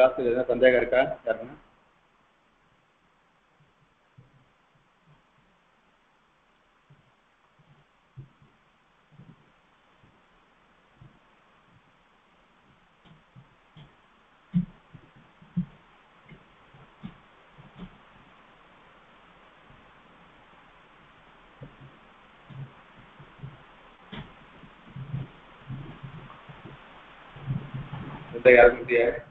Last class எதுனா சந்தேகம் இருக்கா யாருன்னா சந்தேகம் யாருக்கும் இல்லையா எல்லாரும்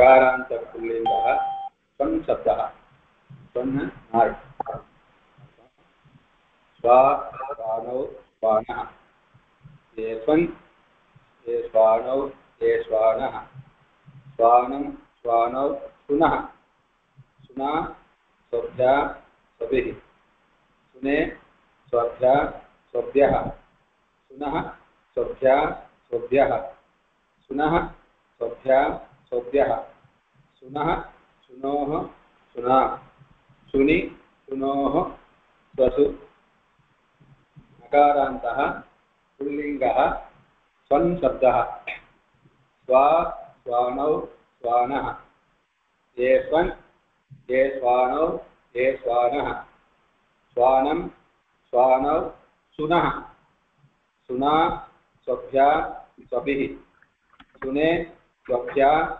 नकारान्तपुल्लिङ्गः स्वन् शब्दः नार्। स्वा ये ये ये सुनः। सुना, स्वभ्या, स्वभिः। सुने, स्वभ्या सुनः, स्वभ्या स्वभ्या स्वभ्यः सुनः, सुनोः, सुना। सुनि, सुनोः, स्वसु। नकारान्तः, पुल्लिङ्गः स्वन् स्वा स्वानौ स्वानः। ये स्वन्, ये स्वानौ ये स्वानः। स्वानं, स्वानौ, सुनः। सुना, स्वभ्या, स्वभिः। सुने, स्वभ्या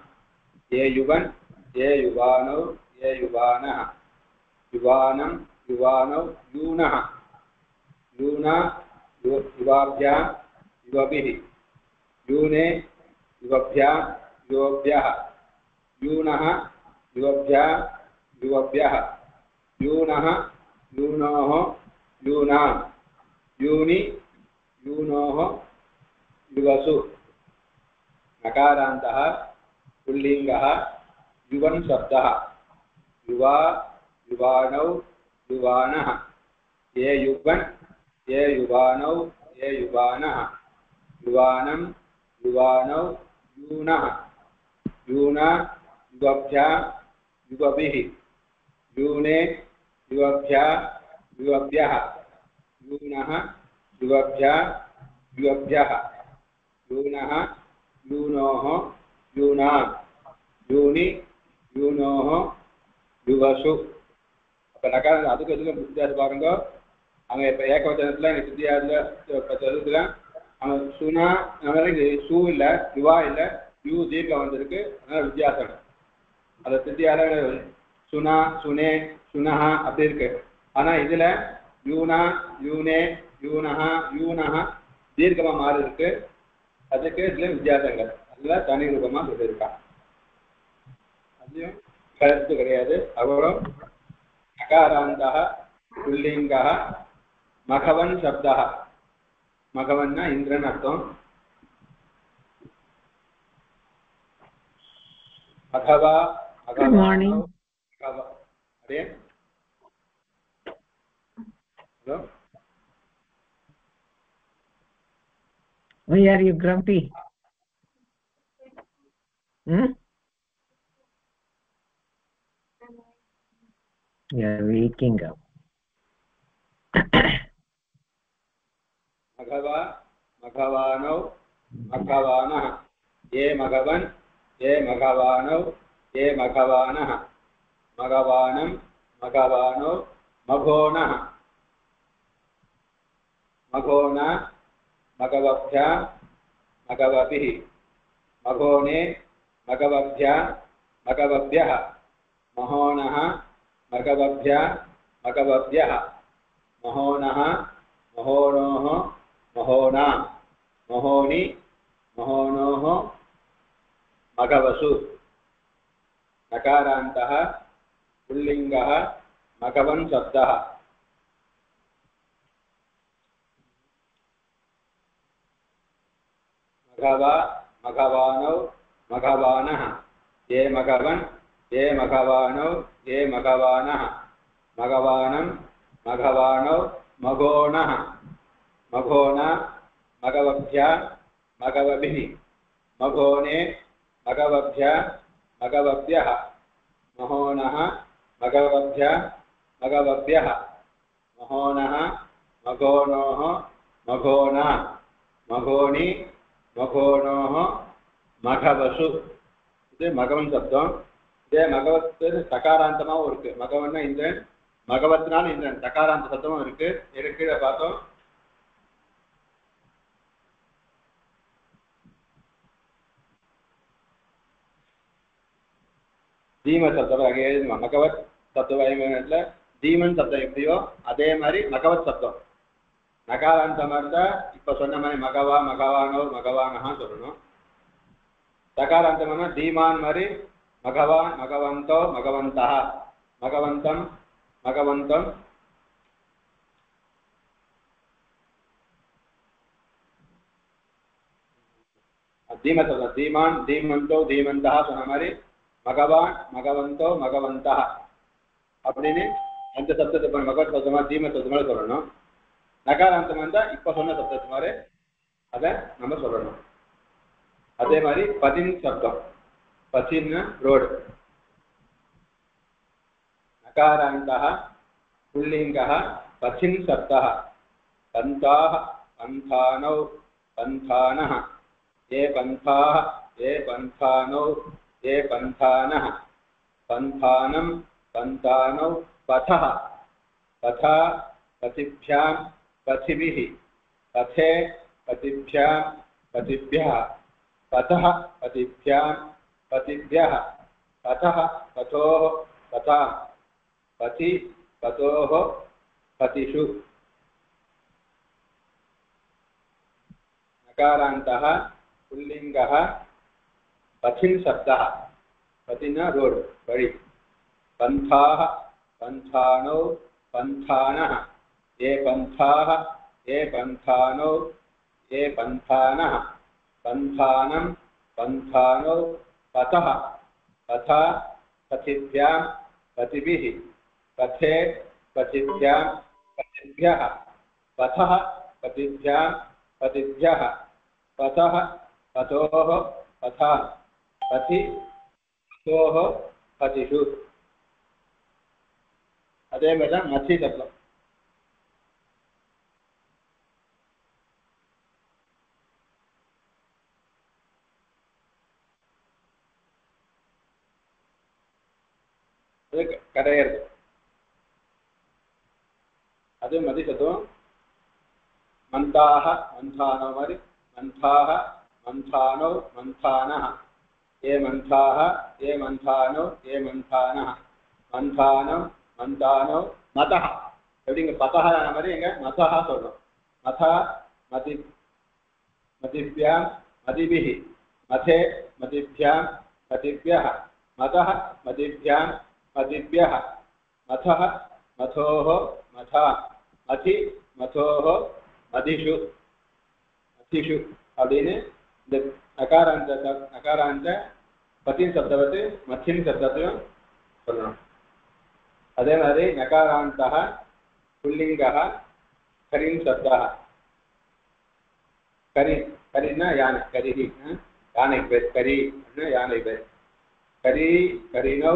ये युवन् ये युवानौ, ये युवानः। युवानं, युवानौ यूनः यूना युवाभ्यां, युवभिः। यूने युवभ्यां, युवभ्यः। यूनः युवभ्या, युवभ्यः। यूनः यूनोः यूनां यूनि यूनोः युवसु। नकारान्तः पुल्लिङ्गः युवन् शब्दः। युवा, युवानौ, युवानः। ये युवन् ये युवानौ, ये युवानः। युवानं, युवानौ, यूनः। यूना, युवभ्या, युवभिः। यूने, युवभ्या, युवभ्यः। यूनः, युवभ्या, युवभ्यः। यूनः, यूनोः யூனா யூனி யூனோஹ யுவசு அப்போ நகாரம் அதுக்கு எதுக்கும் வித்தியாசம் பாருங்க. அங்கே இப்போ ஏகவச்சனத்தில் எனக்கு சித்தியாதில் சதுரத்தில் அவன் சுனா அதனால சூ இல்லை யுவா இல்லை யூ தீர்க்கம் வந்திருக்கு. அதனால் வித்தியாசம். அந்த சித்தியால சுனா சுனே சுனஹா அப்படி இருக்கு. ஆனால் இதில் யூனா யூனே யூனஹா யூனஹா தீர்க்கமாக மாறி இருக்கு அதுக்கு இதுல வித்தியாசங்கள். அதில் தனி ரூபமாக சொல்லியிருக்கான் அதுவும் கருத்து கிடையாது. அப்புறம் நகாராந்தா புல்லிங்கா மகவன் சப்தா மகவன்னா இந்திரன் அர்த்தம். அகவா Good morning. அகவா அப்படியே? Hello Why are you grumpy? Hmm? You're waking up. मघवा मघवानौ मघवानः ये मघवन् ये मघवानौ ये मघवानः मघवानं मघवानौ मघोनः मघोना मघवभ्या मघवभिः मघोने मघवभ्या मघवभ्यः महोनः मघवभ्या मघवभ्यः महोनः, महोनोः, महोना, महोनि, महोनोः, मघवसु, नकारान्तः, पुल्लिङ्गः मघवन् शब्दः मघवा, मघवानौ मघवान। ये मघवन, ये मघवानौ, ये मघवान। मघवान, मघवानौ मघोण मघोण मघवभ्य, मघवभिः। मघोने, मघवभ्य मघवभ्य। महोन, मघवभ्य मघवभ्य। महोन, मघोनो, मघोन। मघोनी, मघोनो மகவசு. இது மகவன் சப்தம். இதே மகவத்து சகாராந்தமாகவும் இருக்கு. மகவன்னா இந்திரன் மகவத்னால இந்திரன். சகாராந்த சப்தமும் இருக்கு. இரு பார்த்தோம். தீம சப்தம் அங்கே மகவத் சப்தவாயுமத்தில் தீமன் சப்தம் எப்படியோ அதே மாதிரி மகவத் சப்தம். நகாராந்தமாக இருந்தால் இப்போ சொன்ன மாதிரி மகவா மகவானோ மகவானஹான்னு சொல்லணும். சகாராந்தமான தீமான் மாதிரி மகவான் மகவந்தோ மகவந்தா மகவந்தம் மகவந்தம் தீம சொல்ல தீமான் தீமந்தோ தீமந்தா சொன்ன மாதிரி மகவான் மகவந்தோ மகவந்தா அப்படின்னு அந்த சப்தத்தை இப்போ மகவத் சப்தமா தீம சப்தமாக சொல்லணும் நகாராந்தம் வந்தா இப்ப சொன்ன சப்தத்து மாதிரி அதை நம்ம சொல்லணும் அதே மாதிரி பதின் சப்தம் பதின்னு ரோடு நகாராந்தா புல்லிங்கः पथिन् शब्दः पन्थाः पन्थानौ पन्थानः ये पन्थाः ये पन्थानौ ये पन्थानः पन्थानं पन्थानौ पथः पथा पथिभ्यां पथिभिः पथे पथिभ्यां पथिभ्यः पथः पथिभ्यां पथिभ्यः पथः पथोः पथा पथि पतोः पतिषु। नकारान्तः, पुल्लिङ्गः, पथिन् शब्दः पथिन पन्थानः। ये पन्थाः, ये पन्थानौ, ये पन्थानं, पन्थानौ पथ। पथा, पथिभ्या पति पथे, पथिभ्या पतिभ्य पथ, पथिभ्यां पतिभ्य पथ, पथो, पथा। पथि, पथो, पथिषु। अदे मेरा मथि കഥയരുത് അത് മതി ശതോ മന്ഥാഹ മന്ഥാന മാതിരി മന്ഥാഹ മന്ഥാനോ മന്ഥാന ഏ മന്ഥാഹ ഏ മന്ഥാനോ ഏ മന്ഥാന மந்தானம் மந்தானோ மதஹ எப்படிங்க பதஹான மாதிரி எங்க மதஹா சொல்றோம் மதா மதி மதிப்பியாம் மதிபிஹி மதே மதிப்பியாம் மதிப்பியா மதஹ மதிப்பியாம் மதிभ्यः மதः மதோः மதா மதி மதோः மதிஷு மதிஷு அப்படின்னு இந்த நகாராந்த சப்- நகாராந்த பத்தின் சப்தவத்து மத்தின் சப்தத்தையும் சொல்லணும் அதே மாதிரி நகாராந்தः புல்லிங்கः கரின் சப்தः கரி கரின்னா யானை கரிஹி ஆ? யானை பேர் கரி அப்படின்னா யானை பேர். கரி கரினௌ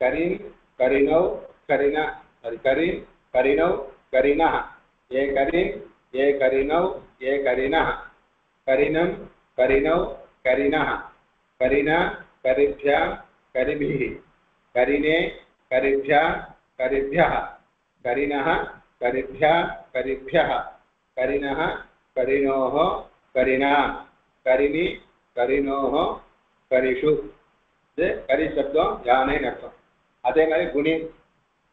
करीन, करिनौ, करीना, सारी, करीन, करिनौ, करीना। ये करीन, ये करिनौ, ये करिनः। करिनं करिनौ, करिनः। करीना, करिभ्यां, करिभिः। करिणे करिभ्या, करिभ्यः। करिणः करिभ्या, करिभ्यः। करिणः करिणोः करिणा करिणि करिणोः करिषु। करी शब्दों ध्यान अर्थम। அதே மாதிரி குணி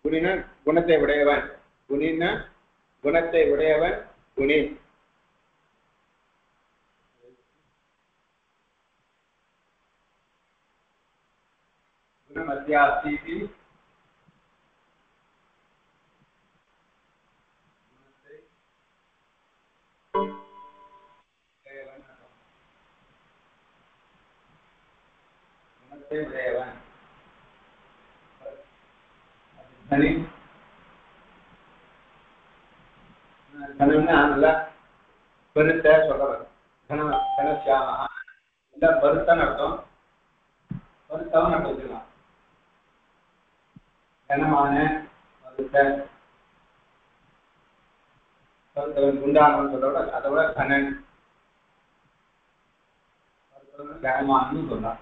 குணினா குணத்தை உடையவன். குணின்னா குணத்தை உடையவன் குணி. குணமத்தியாஸ்தி குணத்தை உடையவன். சரி. கணம்னா நல்லா பெருத்த சொல்றவன் கணம் கணசியாமா இல்ல பருத்தன்னு அர்த்தம். பருத்தவன் அர்த்தம் வச்சுக்கலாம். கனமான பருத்த. பருத்தவன் குண்டானவன் சொல்றோட அதை விட கணன். பருத்தவன் கனமானு சொல்லலாம்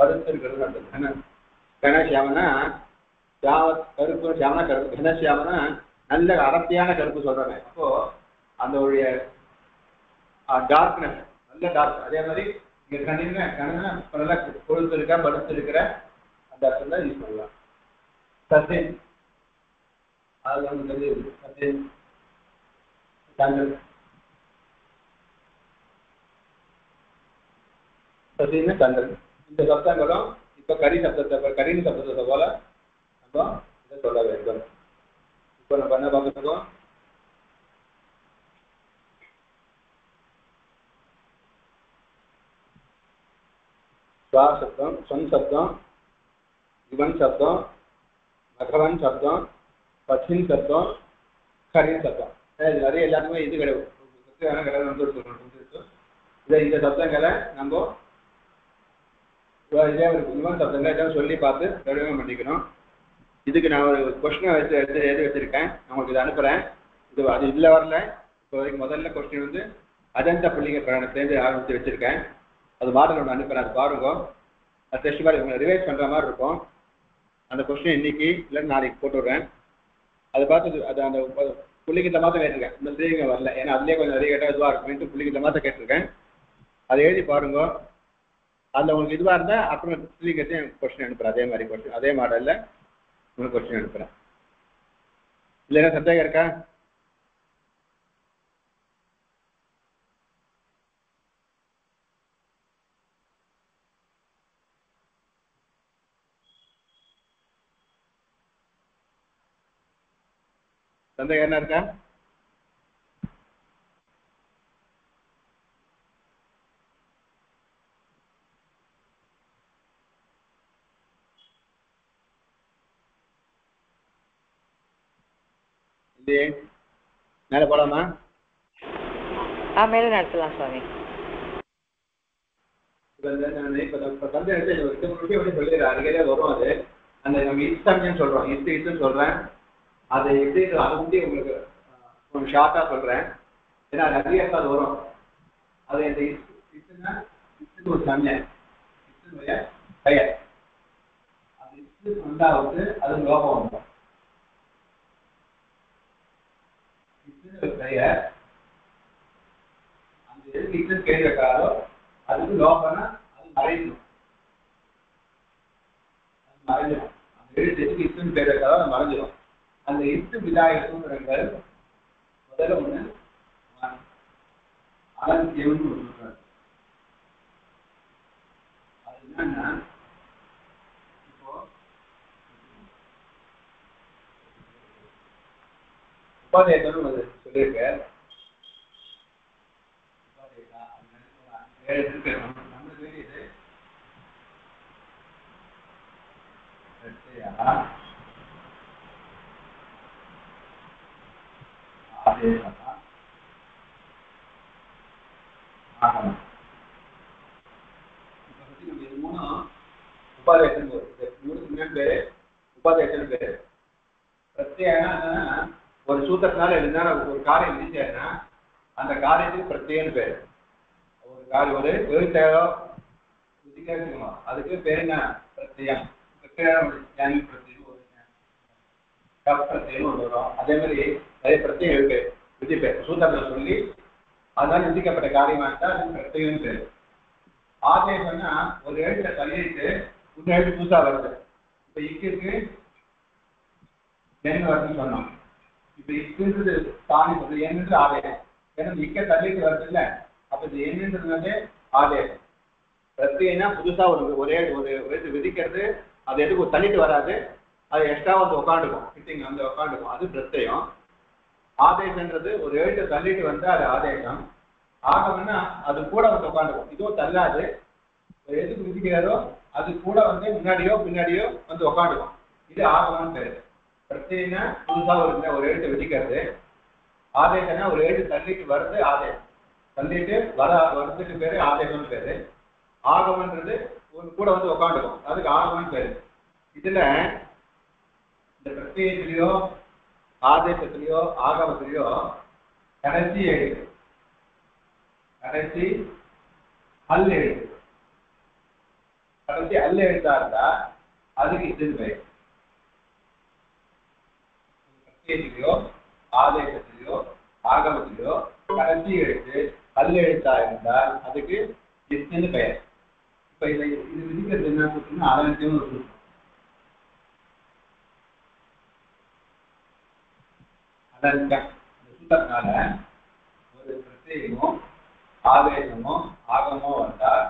பருத்து நல்லது கன கனசியாமனா? சியாம கருப்பு சியாமனா? கருப்பு. கனசியாமனா? நல்ல அடர்த்தியான கருப்பு சொல்றாங்க. அப்போ அந்த உடைய டார்க்னஸ் நல்ல டார்க் அதே மாதிரி இங்க கண்ணின கண்ணா நல்ல கொழுத்து இருக்க படுத்து இருக்கிற அந்த அர்த்தம் தான் யூஸ் பண்ணலாம். சத்தியம் அது நமக்கு தெரியுது சத்தியம் தங்கள் சத்தின்னு இந்த சப்தங்களும் இப்ப கரி சப்தத்தை கரின் சப்தத்தை போல நம்ம இதை சொல்ல வேண்டும் இப்போ நம்ம என்ன பார்த்துருக்கோம் ஸ்வா சப்தம் சொன் சப்தம் இவன் சப்தம் பகவன் சப்தம் பச்சின் சப்தம் கரின் சப்தம் இது நிறைய எல்லாத்துக்குமே இது கிடையாது கிடையாது வந்துருக்கு இதை இந்த சப்தங்களை நம்ம சொல்லி பார்த்து பிரயோகம் பண்ணிக்கணும். இதுக்கு நான் ஒரு கொஸ்டினை வச்சு எடுத்து எழுதி வச்சிருக்கேன். நான் உங்களுக்கு இதை அனுப்புகிறேன் இது அது இதில் வரல. இப்போ வரைக்கும் முதல்ல கொஸ்டின் வந்து அஜந்தா புள்ளிங்க பிரயாணத்துலேருந்து ஆரம்பித்து வச்சுருக்கேன். அது மாடல் ஒன்று அனுப்புகிறேன் அது பாருங்க. அது டெஸ்ட் மாதிரி உங்களை ரிவைஸ் பண்ணுற மாதிரி இருக்கும். அந்த கொஸ்டின் இன்னைக்கு இல்லை நாளைக்கு போட்டு விடுறேன் அதை பார்த்து அது அந்த புள்ளிக்கிட்ட மாதிரி கேட்டிருக்கேன். இந்த ஸ்ரீங்க வரல. ஏன்னா அதுலேயே கொஞ்சம் நிறைய கேட்டால் இதுவாக இருக்கும் புள்ளிக்கிட்ட மாதிரி கேட்டிருக்கேன். அதை எழுதி பாருங்க. அதில் உங்களுக்கு இதுவாக இருந்தால் அப்புறம் ஸ்ரீங்கத்தையும் கொஸ்டின் அனுப்புகிறேன் அதே மாதிரி கொஸ்டின் அதே மாடலில் உங்களுக்கு கொஸ்டின் அனுப்புகிறேன் இல்லைன்னா சந்தேகம் இருக்கா? சந்தேகம் என்ன இருக்கா? ரெண்டு மூணு விஷயம் சொல்லிடுறேன் அடிக்கடியே வரும் அது. அந்த நம்ம இஸ்தாமியன்னு சொல்கிறோம் இத்து இத்துன்னு சொல்கிறேன் அதை எப்படி அதை வந்து உங்களுக்கு கொஞ்சம் ஷார்ட்டாக சொல்கிறேன் ஏன்னா நிறைய அது வரும். அது இந்த இத்து இத்துன்னா இத்துன்னு ஒரு சமயம் இத்துனுடைய பெயர். அது வந்தாவது அது லோகம் வந்துடும் இருக்கிற அந்த எது திக்னஸ் அது மறைஞ்சிடும் அது மறைஞ்சிடும் அந்த எழுத்து எதுக்கு இஸ்டன் மறைஞ்சிடும். அந்த இஸ்து விதாய முதல்ல ஒன்று அலந்தியம்னு ஒரு அது என்னன்னா இப்போ உபாதேயத்தோடு இது மூணும் உபாதேசம் ஒரு சூத்திரத்தினால எழுதினா ஒரு காரியம் விதிச்சேன்னா அந்த காரியத்துக்கு பிரத்யேகம்னு பேரு. ஒரு காரியம் ஒரு விவசாயம் விதிக்கணும் அதுக்கு பேர் என்ன? பிரத்யம் பிரத்யேகம் பிரத்யம் ஒரு கப் பிரத்யம் ஒன்று வரும். அதே மாதிரி நிறைய பிரத்யம் இருக்கு. விதி பேர். சூத்திரத்தில் சொல்லி அதனால விதிக்கப்பட்ட காரியமா இருந்தா அது பிரத்யேகம் ஆதயம் சொன்னா ஒரு எழுத்துல கல்லிட்டு இன்னும் எழுத்து புதுசா வருது. இப்ப இக்கு நெல் வருதுன்னு சொன்னோம். இப்ப இக்குன்றது தானே சொல்றது. என்னது ஆதேசம் ஏன்னா இக்க தள்ளிட்டு வருது இல்ல அப்ப இது என்னன்றது ஆதேசம் பிரத்யேகம்னா புதுசா ஒரு ஒரே ஒரு இது விதிக்கிறது. அது எதுக்கு தள்ளிட்டு வராது. அது எக்ஸ்ட்ரா வந்து உட்காந்துக்கும் ஃபிட்டிங் வந்து உட்காந்துக்கும் அது பிரத்யம் ஆதேசன்றது ஒரு எழுத்தை தள்ளிட்டு வந்து அது ஆதேசம். ஆகம்னா அது கூட வந்து உட்காந்துக்கும் இதுவும் தள்ளாது. ஒரு எதுக்கு விதிக்கிறாரோ அது கூட வந்து முன்னாடியோ பின்னாடியோ வந்து உட்காந்துக்கும் இது ஆகமம்னு பேரு. பிரச்சனைனா புதுசா ஒரு ஒரு எழுத்து வெடிக்கிறது. ஆதேசம்னா ஒரு எழுத்து தள்ளிட்டு வருது ஆதேசம். தள்ளிட்டு வர வருதுக்கு பேரு ஆதேசம்னு பேரு. ஆகமன்றது ஒரு கூட வந்து உட்காந்துக்கும் அதுக்கு ஆகமன் பேரு. இதுல இந்த பிரத்யேகத்திலேயோ ஆதேசத்திலேயோ ஆகமத்திலேயோ கடைசி எழுது கடைசி அல் எழுது கடைசி அல் எழுத்தா இருந்தா அதுக்கு இது பேர். கேட்டிலையோ ஆதேசத்திலையோ ஆகமத்திலையோ கடைசி எழுத்து கல் எழுத்தா இருந்தால் அதுக்கு இஸ்ன்னு பெயர். இப்ப இதை இது விதிக்கிறது என்ன சொல்றோம்னா அலங்கத்தியம் ஒரு சூத்திரம் சூத்திரத்தினால ஒரு பிரத்யேகமோ ஆவேசமோ ஆகமோ வந்தால்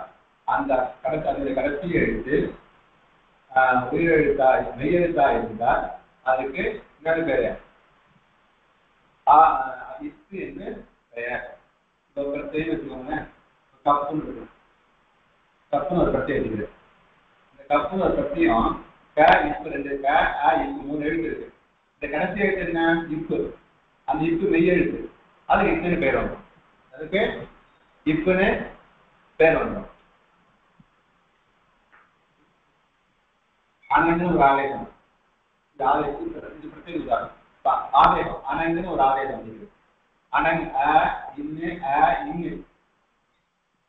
அந்த கடைசி அந்த கடைசி எழுத்து ஆஹ், உயிரெழுத்தா மெய்யெழுத்தா இருந்தால் அதுக்கு என்னது பேரு ஆ என்று பெயர். இப்போ பிரத்யேகம் வச்சுக்கோங்களேன் கப்புன்னு இருக்கும். கப்புன்னு ஒரு பிரத்யேகம் இருக்குது இந்த கப்புன்னு ஒரு பிரத்யம் க இப்பு ரெண்டு க ஆ இப்பு மூணு எழுத்து இருக்கு இந்த கடைசி எழுத்து என்ன? இப்பு. அந்த இப்பு மெய் எழுத்து. அதுக்கு இப்புன்னு பேர் வந்தோம் அதுக்கு இப்புன்னு பேர் வந்தோம் அனன்னு ஒரு ஆலயம் இந்த ஆலயத்துக்கு இது பிரத்யேக உதாரணம் இப்ப ஆலயம் அனங்குன்னு ஒரு ஆலயம் இருக்குது. அனங் அ இன்னு அ இங்கு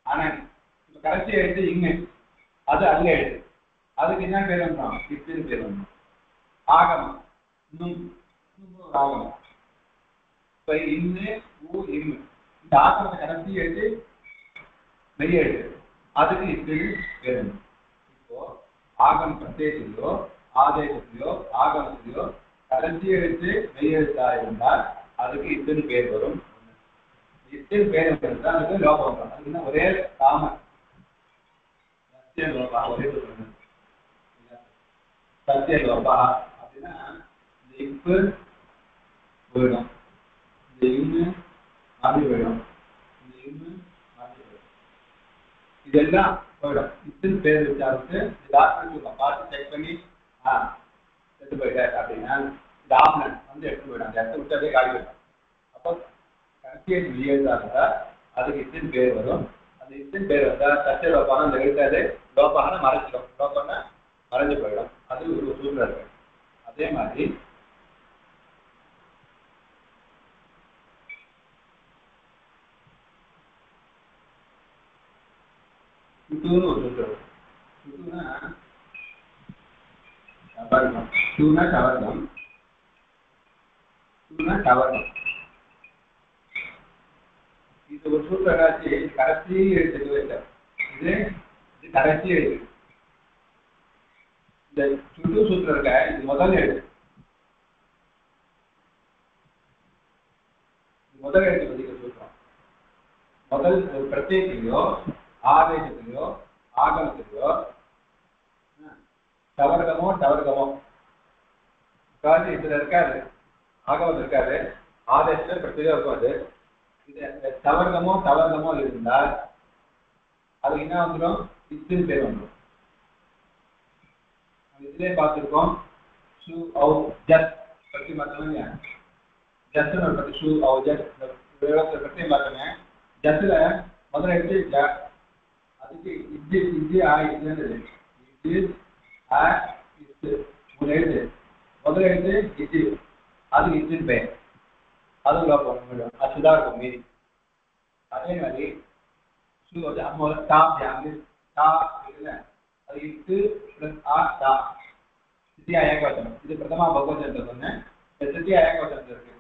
அனங். இப்ப கடைசி எழுத்து இங்கு அது அல்ல எழுத்து அதுக்கு என்ன பேர் வந்தோம் இப்புன்னு பேர் வந்தோம் ஆகமம் நும். ஒரு ஆகமம் இப்ப இன்னு ஊ இங்கு. இந்த ஆகமத்தை கடைசி எழுத்து மெய் எழுத்து. அதுக்கு இப்புன்னு பேர் வந்தோம் இப்போ ஆகம் பிரத்யேகத்திலோ ஆதேசத்திலோ ஆகமத்திலோ கடைசி எழுத்து மெய் எழுத்தா இருந்தால் அதுக்கு இத்தனை பேர் வரும். இத்தனை பேர் இருந்தால் அதுக்கு லோகம் வரும். அதுக்கு ஒரே காம சத்திய லோபா ஒரே சத்திய லோபா அப்படின்னா இந்த இப்பு போயிடும் இந்த இம்மு மாறி போயிடும். இந்த இம்மு மாறி போயிடும். இதெல்லாம் போயிடும் இத்தனை பேர் வச்சாருக்கு டாக்டருக்கு பார்த்து செக் பண்ணி ஆ எடுத்து போயிட்டார் அப்படின்னா இந்த ஆம்புலன்ஸ் வந்து எடுத்து போயிடும் அந்த இடத்த விட்டு அப்படியே காலி போயிடும் அப்போ கடைசியை வெளியேறதா இருந்தா அதுக்கு இத்தனை பேர் வரும். அந்த இத்தனை பேர் வந்தா சத்திய லோபான அந்த எழுத்தாது லோபான மறைச்சிடும் லோபம்னா மறைஞ்சு போயிடும். அது ஒரு சூழ்நிலை இருக்கு. அதே மாதிரி சுட்டுன்னு ஒரு சூத்திரம் இருக்கு. சுட்டுனா சவர்க்கம் சுனா சவர்க்கம் சுனா சவர்க்கம் இது ஒரு சூத்திரம் என்னாச்சு கடைசி எழுத்து வைத்த இது இது கடைசி எழுத்து. இந்த சுட்டு சூத்திரம் இருக்க இது முதல் எழுத்து. முதல் எழுத்து பதிக்க சூத்திரம். முதல் ஒரு பிரத்யேகத்திலையோ ஆவேசத்திலையோ ஆகமத்திலையோ தவர்கமோ தவர்கமோ காது இதுல இருக்காது ஆகமம் இருக்காது ஆதேசத்தில் பிரத்யேகம் இருக்கும் அது இது தவர்க்கமோ தவர்க்கமோ இருந்தால் அது என்ன வந்துடும் இத்துன்னு பேர் வந்துடும் இதுலேயே பார்த்துருக்கோம் ஷூ அவு ஜட் பற்றி பார்த்தோம்னா ஜஸ்ட்னு ஒரு பற்றி ஷூ அவு ஜட் விவரத்தை பற்றி பார்த்தோங்க ஜஸ்ட்ல முதல்ல எடுத்து ஜ அதுக்கு இது இது ஆ இதுன்னு இது ஆ இது மூணு எழுத்து. முதல்ல எழுத்து இது அது இதுன்னு பெயர் அது பார்ப்போம் அதுதான் இருக்கும் மீதி. அதே மாதிரி ஷூ வந்து அம்மா டாப் அங்கே டா இருக்குல்ல அது இட்டு பிளஸ் ஆ டா சித்தியா ஏகவச்சனம் இது பிரதமா பகவச்சனத்தை சொன்னேன் இந்த சித்தியா ஏகவச்சனத்தில் இருக்கு.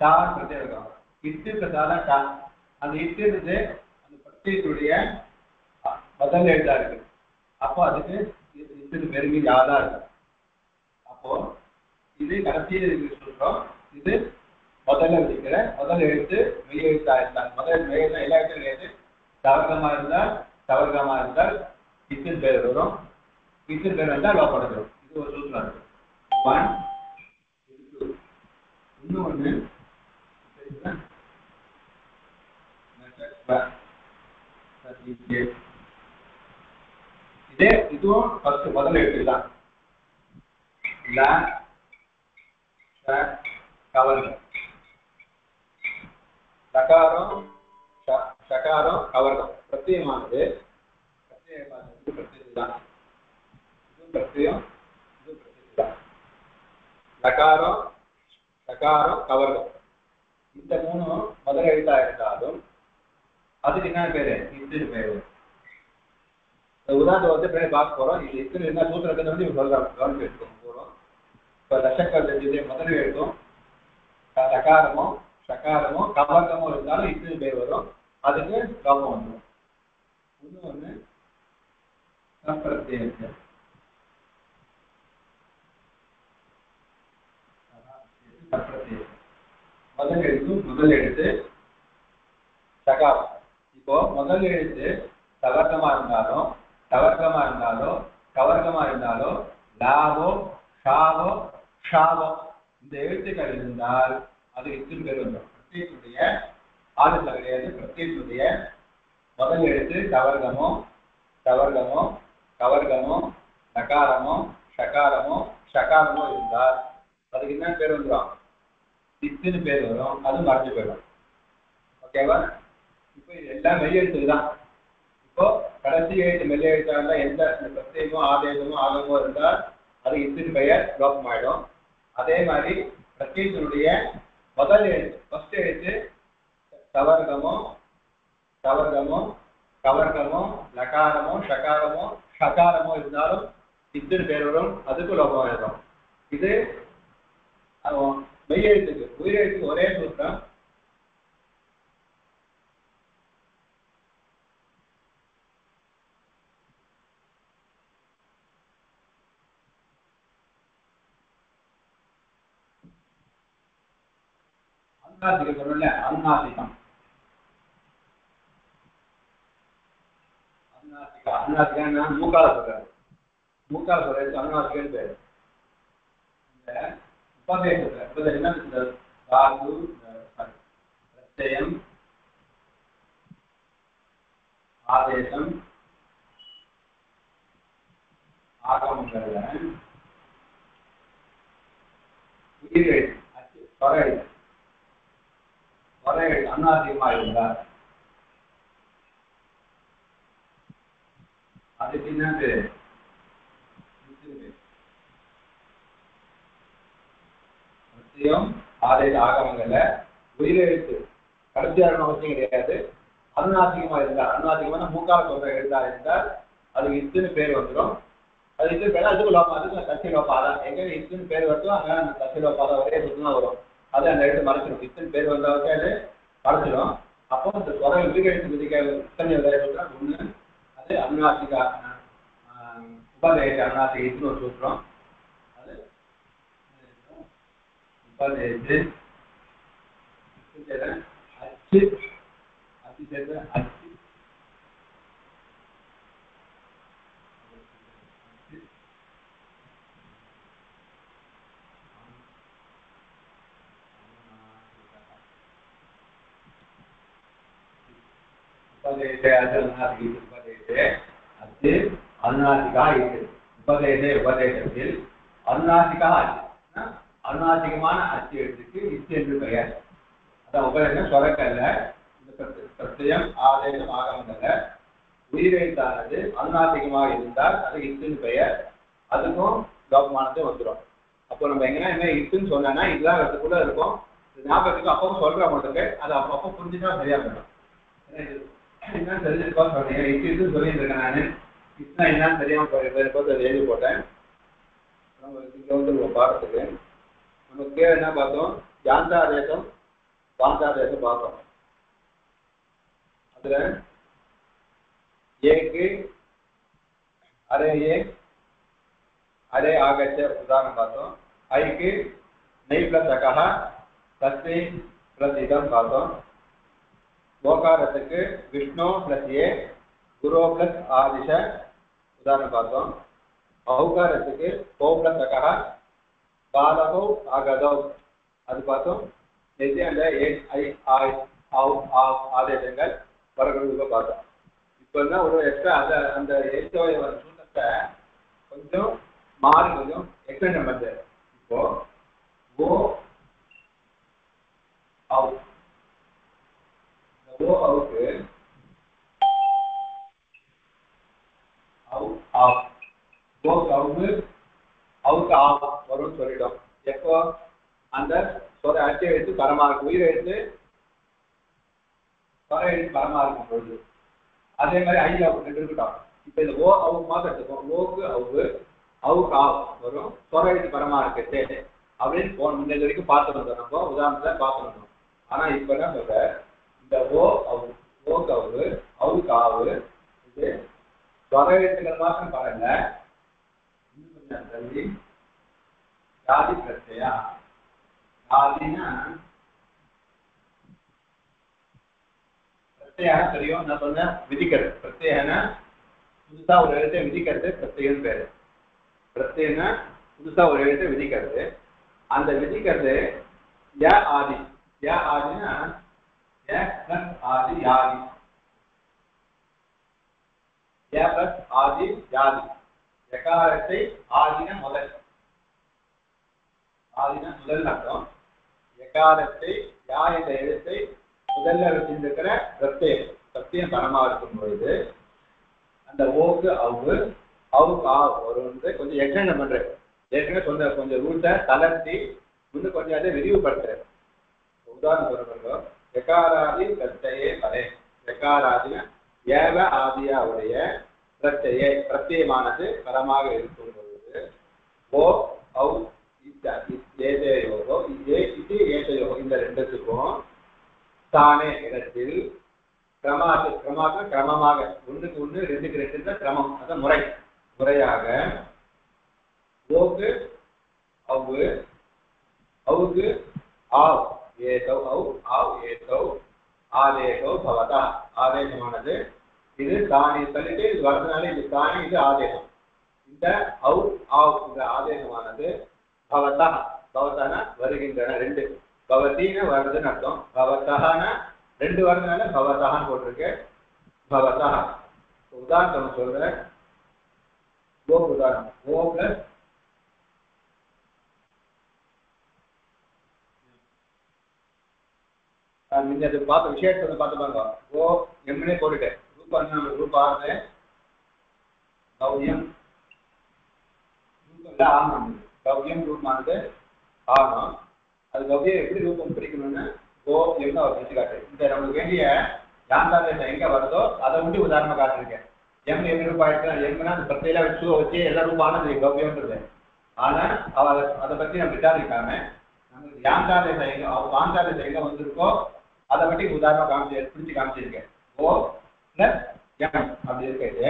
டா பிரத்யேகம் இட்டு பிளஸ் ஆ டா அந்த இட்டுன்றது அந்த பிரத்யேகத்துடைய பதில் எழுத்தா இருக்கு. அப்போ அதுக்கு இட்டு பெருமை யாதா இருக்கு? அப்போ இது கடைசியில் இருக்கு சொல்றோம். இது முதல்ல இருக்கிற முதல் எழுத்து மெய் எழுத்தா இருந்தால் முதல் மெய் எல்லா எழுத்தும் எழுத்து. தவர்க்கமா இருந்தால் தவர்க்கமா இருந்தால் இத்தின் பேர் வரும். இத்தின் பேர் வந்தால் லோப்படம் வரும். இது ஒரு சூத்திரம் இருக்கு. ஒன் டூ இன்னொன்று இதே இதுவும் ஃபர்ஸ்ட் முதல்ல எழுத்து தான் ல ஷ கவர்ங்க லகாரம் ஷ- ஷகாரம் கவர்கம் பிரத்யமானது பிரத்யேகமானது பிரத்யேகம் தான் இது பிரத்யம் இது பிரத்யேகம் தான் லகாரம் ஷகாரம் கவர்கம் இந்த மூணும் முதல் எழுத்தா இருந்தாலும் அதுக்கு என்ன பேரு இத்துன்னு பேரு இந்த உதாரணத்தை வந்து பின்னாடி பார்க்க போறோம் இது இத்தனை என்ன சூத்திரத்தை வந்து இவங்க சொல்றாங்க கவனிச்சு எடுத்துக்க போறோம் இப்போ லட்சக்கல் இது முதல் எழுத்தும் க- சகாரமோ சகாரமோ கவர்க்கமோ இருந்தாலும் இத்தனை பேர் வரும் அதுக்கு லோகம் வந்துடும் இன்னும் ஒன்று சம்பிரத்தியத்தை முதல் எழுத்து முதல் எழுத்து சகாரம் இப்போ முதல் எழுத்து தவர்க்கமா இருந்தாலும் தவர்க்கமா இருந்தாலோ கவர்க்கமா இருந்தாலோ லாவோ ஷாவோ ஷாவோ இந்த எழுத்துக்கள் இருந்தால் அது எத்தனை பேர் வந்துடும் பிரத்யேகத்துடைய ஆளுநர் கிடையாது. பிரத்யேகத்துடைய முதல் எழுத்து கவர்கமோ கவர்கமோ கவர்கமோ நகாரமோ ஷகாரமோ ஷகாரமோ இருந்தால் அதுக்கு என்ன பேர் வந்துடும் சித்துன்னு பேர் வரும். அது மறைஞ்சு போயிடும். ஓகேவா இப்போ இது எல்லாம் மெய்யெழுத்துக்கு தான். இப்போ கடைசி எழுத்து மெல்ல எழுத்தா இருந்தால் எந்த பிரத்யேகமோ ஆதேசமோ ஆகமோ இருந்தால் அது இத்தின் பெயர் லோகமாயிடும் அதே மாதிரி பிரத்யேகனுடைய முதல் எழுத்து ஃபர்ஸ்ட் எழுத்து தவர்கமோ தவர்கமோ கவர்கமோ லகாரமோ ஷகாரமோ ஷகாரமோ இருந்தாலும் இத்தின் பேர் வரும் அதுக்கு லோகமாயிடும் இது அஹ், மெய்யெழுத்துக்கு உயிரெழுத்துக்கு ஒரே சூத்திரம் அன்னாசிகம் சொல்லல அருணாசிகம். அருணாசிகா அருணாசிகா மூக்கால சொல்றாரு. மூக்கால சொல்றது அருணாசிகன் பேரு. இந்த உபதேசத்துல உபதேசம் என்ன இந்த தாது இந்த பிரத்யயம் ஆதேசம் ஆகமங்கள்ல உயிரெழுத்து அச்சு சொர எழுத்து சொர எழுத்து அன்னாசிகமா அதுக்கு என்ன பேரு முத்திரை பேரு. ஆகமங்கள்ல உயிரெழுத்து கடைசியாக அவசியம் கிடையாது. அருணாசிகமா இருந்தார் அருணாசிகமான மூக்கால சொல்ற எழுத்தா இருந்தால் அதுக்கு இத்தனை பேர் வந்துடும் அது இத்தனை பேர் அதுக்கு லோபம் அதுக்கு கட்சி லோபாதான் எங்க இத்தனை பேர் வருதோ அங்க அந்த கட்சி லோபாதான் அதான் ஒரே சுத்தம் வரும். அது அந்த இடத்துல மறைச்சிடும் இத்தனை பேர் வந்தாவே அது மறைச்சிடும் அப்போ இந்த குறை உயிரெழுத்து விதிக்க இத்தனை வேலை சொல்றா ஒண்ணு அது அருணாசிகா உபாதேச அருணாசிக ஒரு சூத்திரம். அது உபாதேயத்து அச்சு அச்சு சேர்த்து அச்சு. உபதேசே அனுநாசிகி உபதேசே அது அனுநாசிகா இது உபதேசே உபதேசத்தில் அனுநாசிகா அச்சு அனுநாசிகமான அச்சு எழுத்துக்கு இச்சு என்று பெயர். அதான் உபதேசம் சொரக்கல்ல. இந்த பிரத்யம் ஆதேசம் ஆகமங்கல்ல உயிரெழுத்தானது அனுநாசிகமாக இருந்தால் அது இத்துன்னு பெயர். அதுக்கும் லோகமானது வந்துடும் அப்போ நம்ம எங்கன்னா என்ன இத்துன்னு சொன்னா இதுதான் அதுக்குள்ள இருக்கும். ஞாபகத்துக்கு அப்பப்போ சொல்ற மட்டும் அது அப்பப்போ புரிஞ்சுட்டா சரியா போயிடும். என்ன தெரிஞ்சிருக்கோம் சொன்னீங்க இத்து இது சொல்லிட்டு இருக்கேன் நான் இத்துனா என்னன்னு தெரியாம போய் அதை எழுதி போட்டேன் நம்ம இங்க வந்து பாடத்துக்கு நம்ம கீழே என்ன பார்த்தோம் யாந்தாதேசம் பாந்தாதேசம் பார்த்தோம் அதுல ஏக்கு அரே ஏ அரே ஆகச்ச உதாரணம் பார்த்தோம் ஐக்கு நெய் பிளஸ் அகஹா தஸ்மை பிளஸ் இதம் பார்த்தோம் ஓகாரத்துக்கு விஷ்ணு பிளஸ் ஏ குரு பிளஸ் ஆதிஷ உதாரணம் பார்த்தோம் ஔகாரத்துக்கு ஓ பிளஸ் அகஹா பாலகோ ஆகதோ அது பார்த்தோம். நெத்தி அந்த ஏ ஐ ஆய் ஆவ் ஆவ் ஆதேசங்கள் வரக்கூடிய பார்த்தோம். இப்போ என்ன ஒரு எக்ஸ்ட்ரா அந்த அந்த எழுத்தோய வர சூட்டத்தை கொஞ்சம் மாறி கொஞ்சம் எக்ஸ்டெண்ட் பண்ணுது. இப்போ ஓ அவு இந்த ஓ அவுக்கு அவு ஆவ் வரும்னு சொல்லிடும். எப்போ அந்த சொர அச்சை எடுத்து பரமா இருக்கும் உயிரை எடுத்து சொர எழுத்து பரமா இருக்கும் பொழுது. அதே மாதிரி ஐ அவு ரெண்டு இருக்கட்டும் இப்போ இந்த ஓ அவு மாத்திரம் எடுத்துக்கோம் ஓக்கு அவு அவுக்கு ஆவ் வரும். சொர எழுத்து பரமா இருக்கு. அப்படின்னு போன முன்னே வரைக்கும் பார்த்து வந்தோம் நம்ம. உதாரணத்தை பார்த்து வந்தோம். ஆனா இப்ப என்ன சொல்ற? இந்த ஓ அவு ஓக்கு அவு அவுக்கு ஆவு இது சொர எழுத்துக்கள் மாத்திரம் பாருங்க. இன்னும் கொஞ்சம் தள்ளி? ஜாதி பிரச்சயா? ஜாதினா பிரத்யேகன தெரியும். நான் சொன்னேன் விதிக்கிறது பிரத்யேகன புதுசா ஒரு எழுத்தை விதிக்கிறது பிரத்யேகன்னு பேரு. பிரத்யேகன புதுசா ஒரு எழுத்தை விதிக்கிறது அந்த விதிக்கிறது ய ஆதி. ய ஆதினா ய பிளஸ் ஆதி யாதி. ய பிளஸ் ஆதி யாதி எகாரத்தை ஆதின முதல். ஆதின முதல் அர்த்தம். எகாரத்தை யா என்ற எழுத்தை முதல்ல வச்சிருக்கிற பிரத்யம் பிரத்யம் பணமா இருக்கும் பொழுது அந்த ஓக்கு அவு அவுக்கு ஆ வரும்னு கொஞ்சம் எக்ஸ்டெண்ட் பண்றேன் ஏற்கனவே சொன்ன கொஞ்சம் ரூல்ஸை தளர்த்தி இன்னும் கொஞ்சம் அதை விரிவுபடுத்துறேன் உதாரணம் சொல்றோம் எகாராதி பிரத்யே பலே எகாராதின ஏவ ஆதியாவுடைய பிரத்யே பிரத்தியமானது பரமாக இருக்கும் பொழுது ஓ ஔ இத்த ஏதேயோகோ இதே இது ஏதயோகோ இந்த ரெண்டுத்துக்கும் தானே இடத்தில் கிரமாத்து கிரமாக கிரமமாக ஒன்றுக்கு ஒன்று ரெண்டுக்கு ரெண்டு கிரமம் அதான் முறை. முறையாக ஓக்கு அவ்வு அவுக்கு ஆவ். ஏதௌ அவு ஆவ் ஏதௌ ஆதேகோ பவதா. ஆதேசமானது இது தானி சொல்லிட்டு இது வரதுனால இது தானி இது ஆதேகம். இந்த அவு ஆவ் இந்த ஆதேசமானது பவதா. பவதான வருகின்றன ரெண்டு. பவத்தின்னு வருதுன்னு அர்த்தம். பவத்தகான ரெண்டு வருதுனால பவத்தகான்னு போட்டிருக்கு. பவதா. உதாரணம் சொல்றேன். ஓ உதாரணம். ஓ பிளஸ் நீங்க அது பார்த்த விஷயத்தை வந்து பார்த்து பாருங்க. ஓ எம்னே போட்டுட்டேன். குரூப் என்ன குரூப் ஆறு கௌரியம் ரூபம் ஆகணும் கௌரியம் ரூபமானது ஆகணும். அது கௌரியம் எப்படி ரூபம் பிடிக்கணும்னு ஓ எம்னு அவர் வச்சு காட்டு இந்த நமக்கு வேண்டிய யாந்தாதேசம் எங்க வருதோ அதை மட்டும் உதாரணமா காட்டிருக்கேன் எம் எம் ரூபாய் எடுத்து எம்னா அந்த பிரத்யேக வச்சு வச்சு எல்லா ரூபானது கௌரியம்ன்றது ஆனா அவ அதை- அதை பத்தி நம்ம விசாரிக்காம நமக்கு யாந்தாதேசம் எங்கே அவர் வாந்தாதேசம் எங்கே வந்திருக்கோ அதை மட்டும் உதாரணமா காமிச்சு பிடிச்சு காமிச்சிருக்கேன். ஓ பிளஸ் எம் அப்படி இருக்கிறது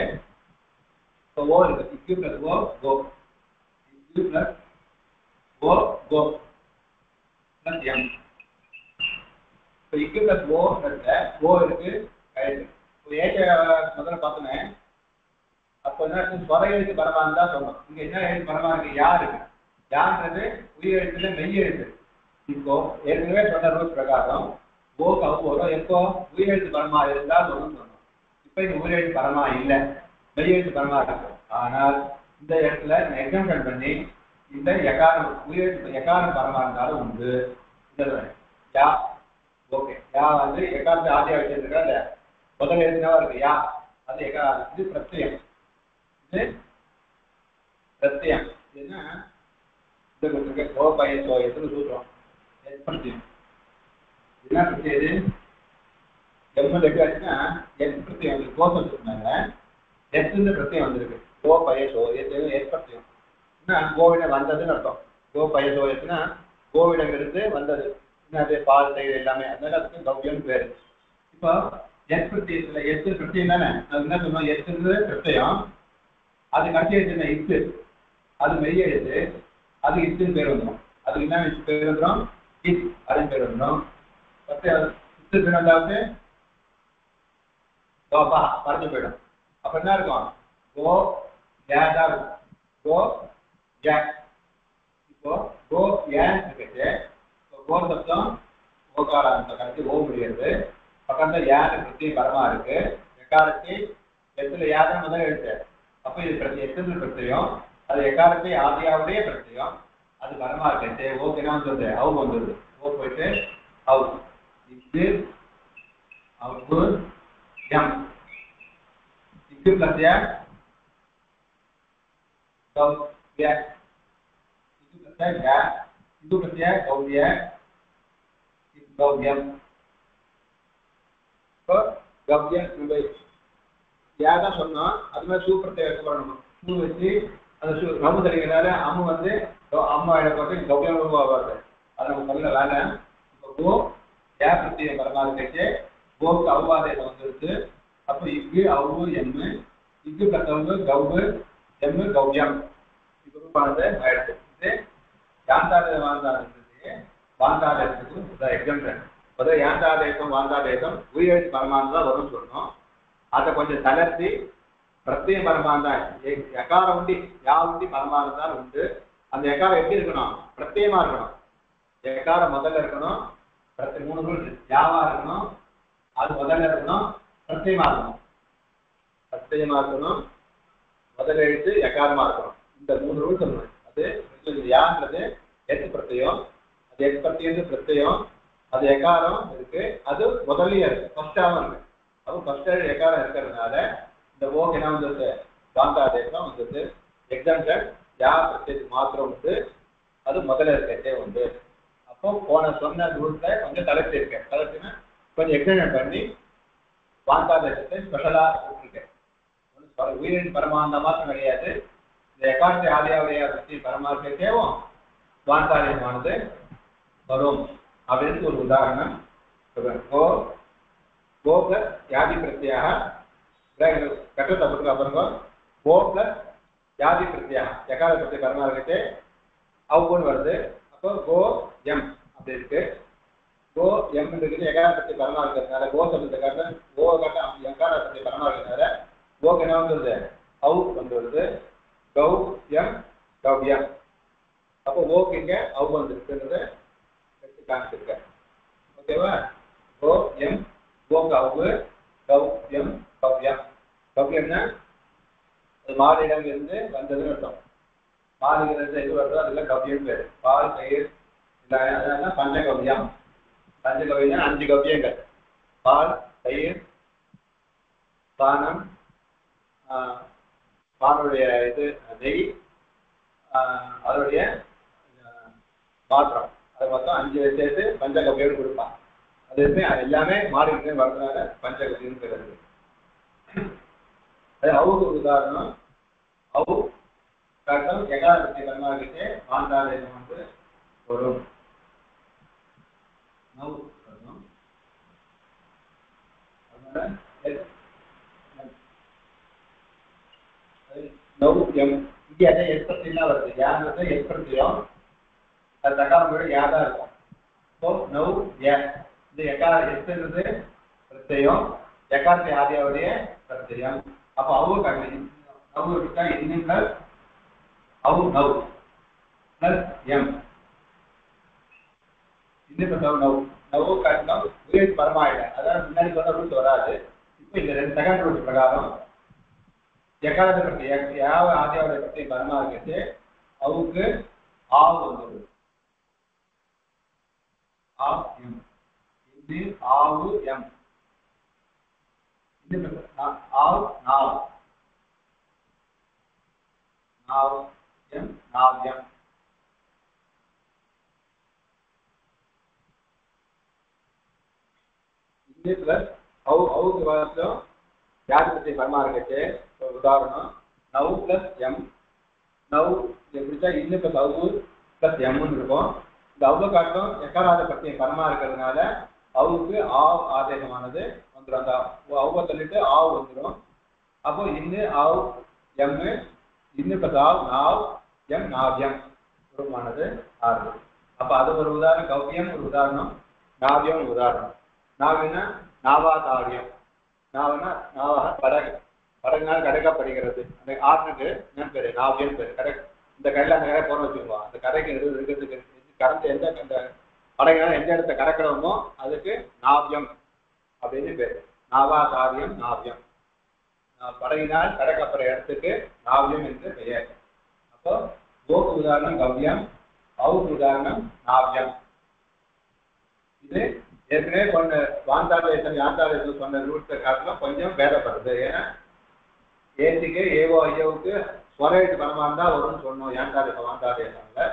இப்போ ஓ இருக்கு. இக்யூ பிளஸ் ஓ கோ இக்யூ பிளஸ் ஓ கோ பிளஸ் எம் இப்போ இக்யூ பிளஸ் ஓ ஓ இருக்கு கயிறு முதல்ல பார்த்தோன்னே அப்போ என்ன ஆச்சு? ஸ்வர தான் பரமா இருந்தா சொன்னோம். இங்க என்ன எழுத்து பரமா இருக்கு? யா உயிர் எழுத்துல மெய் எழுத்து. இப்போ ஏற்கனவே சொன்ன ரூல்ஸ் பிரகாரம் கோ கவு வரும் எப்போ உயிரெழுத்து பரமா இருந்தால் வரும் சொன்னோம் இப்ப இந்த உயிரெழுத்து பரமா இல்ல. மெய்யெழுத்து பரமா இருக்கு. ஆனால் இந்த இடத்துல எக்ஸாம்பிள் பண்ணி இந்த எகாரம் உயிரெழுத்து எகாரம் பரமா இருந்தாலும் உண்டு. இந்த யா ஓகே. யா வந்து எகாரத்தை ஆதியா வச்சிருக்கா இல்ல முதல் எழுத்துனவா இருக்கு யா. அது எக்கா இது பிரத்யம். இது பிரத்யம். என்ன இது கொடுத்துருக்க ஓ பைய சோ சூத்திரம் பிரத்யம். என்ன பிரச்சனை இது எம்மது ஆச்சுன்னா எஸ் பிரத்யம் வந்து கோசம் சொன்னாங்க எஸ்ன்னு பிரத்யம் வந்திருக்கு. கோ பயசோ எஸ் எஸ் பிரத்யம். என்ன கோவிட வந்ததுன்னு அர்த்தம். கோ பயசோ எஸ்னா கோவிடம் இருந்து வந்தது. என்னது பால் தயிர் எல்லாமே. அதனால அதுக்கு கவ்யம் பேரு. இப்போ எஸ் பிரத்தியத்துல எஸ் பிரத்தியம் தானே? அது என்ன சொன்னோம்? எஸ்ன்றது பிரத்தியம் அது கட்சி எழுத்துன இத்து. அது மெய்ய எழுது அது இத்துன்னு பேர் வந்துடும் அதுக்கு என்ன பேர் வந்துடும் இத். அதுன்னு பேர் வந்துடும் பிரத்யம் இத்து பேர் வந்தாவது கோபா மறைஞ்சு போயிடும் அப்ப என்ன இருக்கும் கோ ஏதா இருக்கும் கோ ஏ இப்போ கோ ஏன் இருக்கு இப்போ கோ சப்தம் ஓகாராந்த கடைசி ஓ முடியாது பக்கத்துல ஏன்னு பிரத்தி பரமா இருக்கு எக்காரத்தி எத்துல ஏதான் முதல்ல எழுத்து அப்ப இது பிரத்தி எத்தனை பிரத்தியம் அது எக்காரத்தி ஆதியாவுடைய பிரத்தியம் அது பரமா இருக்கு ஓகே என்ன வந்துருது அவு வந்துருது ஓ போயிட்டு அவு இது அவு எம் இது பிரத்ய கௌய இது பிரத்ய க இது பிரத்ய கௌய இது கௌயம் இப்போ கவ்யம் நம்ம யாதான் சொன்னோம் அது மாதிரி சூ பிரத்யம் எடுத்து பண்ணணும் சூ வச்சு அந்த சூ ரொம்ப தெரிகிறதால அம்மு வந்து அம்மா இடப்பட்டு கவ்யம் வருது அது நம்ம சொல்ல வேலை இப்போ கோ ஏ பிரத்யம் பரமாதிக்கு கோக்கு அவ்வாதேசம் வந்துருக்கு. அப்போ இக்கு அவ்வு எம்மு. இக்கு கத்தவங்க கவ்வு எம்மு கவ்யம். இது ரூபானது ஆயிடுச்சு இது யாந்தாத வாந்தாதத்துக்கு வாந்தாதத்துக்கு எக்ஸாம்பிள் முதல்ல யாந்தாதேசம் வாந்தாதேசம் உயிரெழுத்து பரமானது தான் வரும்னு சொல்லணும். அதை கொஞ்சம் தளர்த்தி பிரத்ய பரமானதான் எக்காரம் உண்டி யா உண்டி பரமானதான் உண்டு. அந்த எக்காரம் எப்படி இருக்கணும்? பிரத்யமா இருக்கணும். எக்காரம் முதல்ல இருக்கணும்? பிரத்ய மூணு ரூல் யாவா இருக்கணும் அது முதல்ல இருக்கணும் பிரத்யமா இருக்கணும். பிரத்யமா இருக்கணும் முதல்ல எழுத்து எக்காரமா இருக்கணும். இந்த மூணு ரூல் சொல்லணும். அது யான்றது எட்டு பிரத்தியம் அது எட்டு பிரத்தியம் பிரத்யம் அது எக்காரம் இருக்கு. அது முதல்லயே இருக்கு. ஃபர்ஸ்டாவும் இருக்கு. அப்போ ஃபர்ஸ்ட் எக்காரம் இருக்கிறதுனால இந்த ஓக் என்ன வந்தது? காந்தாதேசம் வந்தது. எக்ஸாம்பிள் யா பிரத்யத்துக்கு மாத்திரம் வந்து அது முதல்ல இருக்கே உண்டு. அப்போ போன சொன்ன ரூல்ஸை கொஞ்சம் தளர்த்தி இருக்கேன் தளர்த்தினா கொஞ்சம் எக்ஸ்பிளைன் பண்ணி வாந்தாதேசத்தை ஸ்பெஷலா கொடுத்துருக்கேன் ஒன்றும் உயிரின் பரமானந்த மாத்திரம் கிடையாது. இந்த எக்கார்த்தி ஆலியாவுடைய பற்றி பரமார்த்தேவும் வாந்தாதேசமானது வரும் அப்படின்னு ஒரு உதாரணம் சொல்றேன். கோ கோ பிளஸ் யாதி பிரத்யாக கட்டத்தை பற்றி அப்புறம் கோ பிளஸ் யாதி பிரத்யாக எக்கார பிரத்ய பரமார்த்தே அவுன்னு வருது. அப்போ கோ எம். அப்படி இருக்கு. கோ எம் இருக்குது எகார பரமா இருக்கிறதுனால கோ சொல்றது காட்ட கோ காட்ட எகாரத்தை பரமா இருக்கிறதுனால கோக்கு என்ன வந்துருது? அவு வந்து வருது கௌ எம் கவ்யம் அப்போ ஓக்கு இங்க அவு வந்துருக்குன்றது எடுத்து காமிச்சிருக்கேன். ஓகேவா? கோ எம் கோக்கு அவு கௌ எம் கவ்யம் கவ்யம்னா அது மாறிடம் இருந்து வந்ததுன்னு அர்த்தம். மாறுகிறது எது வருதோ அதுல கவ்யம் பேர். பால் தயிர் பஞ்சகவ்யம் பஞ்சகவ்யம் அஞ்சு கவ்யங்கள் பால் தயிர் பானம் பாலுடைய இது நெய் அதனுடைய பாத்திரம். அது மொத்தம் அஞ்சு சேர்த்து பஞ்சகவ்யம்னு கொடுப்பான் அது எல்லாமே மாறிக்கிட்டே வர்றதுனால பஞ்சகவ்யம் பெறுது அது அவுக்கு உதாரணம். அவு கட்டம் எகாதசி கர்மாவிற்கு மாந்தாதேசம் வந்து வரும் நவ் கர்மம் அதனால நவ் எம் இங்கே அதே எஸ்பத்திலாம் வருது. யாருன்றது எஸ்பத்தியம் அது தக்காரம் விட யாரா இருக்கும்? ஸோ நவ் ஏ இந்த எக்கா எஸ்ன்றது பிரத்யம். எக்காசி ஆதியாவுடைய பிரத்யம். அப்போ அவு கட்டி நவ் இருக்கா இன்னும் பிளஸ் அவு நவ். Plus M. இன்னும் நவ் நவ் நவ் முன்னாடி சொன்ன ரூல்ஸ் வராது. இப்போ இந்த ரெண்டு செகண்ட் பிரகாரம் எக்காலத்தை பற்றி ஆதியாவதை பற்றி பரமா இருக்குது அவுக்கு ஆவு ஆ எம். இது ஆவு எம். இது ஆவு நாவ். நாவ் எம். பிளஸ் அவு அவுக்கு வாசலும் பற்றி பரமா இருக்குது ஒரு உதாரணம் நவ் பிளஸ் எம் நவ் எப்படிச்சா இன்னும் பிளஸ் அவு பிளஸ் எம்னு இருக்கும். இந்த அவ்வளோ காட்டும் எக்காராத பற்றி பரமா இருக்கிறதுனால அவுக்கு ஆவ் ஆதேசமானது வந்துடும். அந்த அவ்வளோ சொல்லிட்டு ஆவ் வந்துடும் அப்போ இன்னு ஆவ் எம் இன்னு பிளஸ் ஆவ் நாவ் எம் நாவ்யம் உருவமானது ஆறு. அப்போ அது ஒரு உதாரணம் கவ்யம் ஒரு உதாரணம் நாவ்யம் ஒரு உதாரணம். நாவினா நாவாதாரியம். நாவனா நாவாக படகு. படகுனால் கடக்கப்படுகிறது. அந்த ஆறுனுக்கு என்ன பேரு? நாவியம் பேரு. கடை இந்த கடையில் அந்த கரை போன வச்சுருவோம் அந்த கரைக்கு இரு- இருக்கிறதுக்கு கரண்ட் எந்த அந்த படகுனால எந்த இடத்த கடக்கிறோமோ அதுக்கு நாவியம் அப்படின்னு பேரு. நாவாதாரியம் நாவியம். படகினால் கடக்கப்படுற இடத்துக்கு நாவியம் என்று பெயர். அப்போ கோக்கு உதாரணம் கவ்யம் அவுக்கு உதாரணம் நாவியம். இது ஏற்கனவே சொன்ன வாந்தாலேசன் யாந்தாலேசன் சொன்ன ரூட்ஸை காட்டிலும் கொஞ்சம் வேதப்படுது ஏன்னா ஏசிக்கு ஏவோ ஐயோவுக்கு ஸ்வரேட்டு பணமாக இருந்தால் வரும்னு சொன்னோம் யாந்தாலேசம் வாந்தாலேசம்ல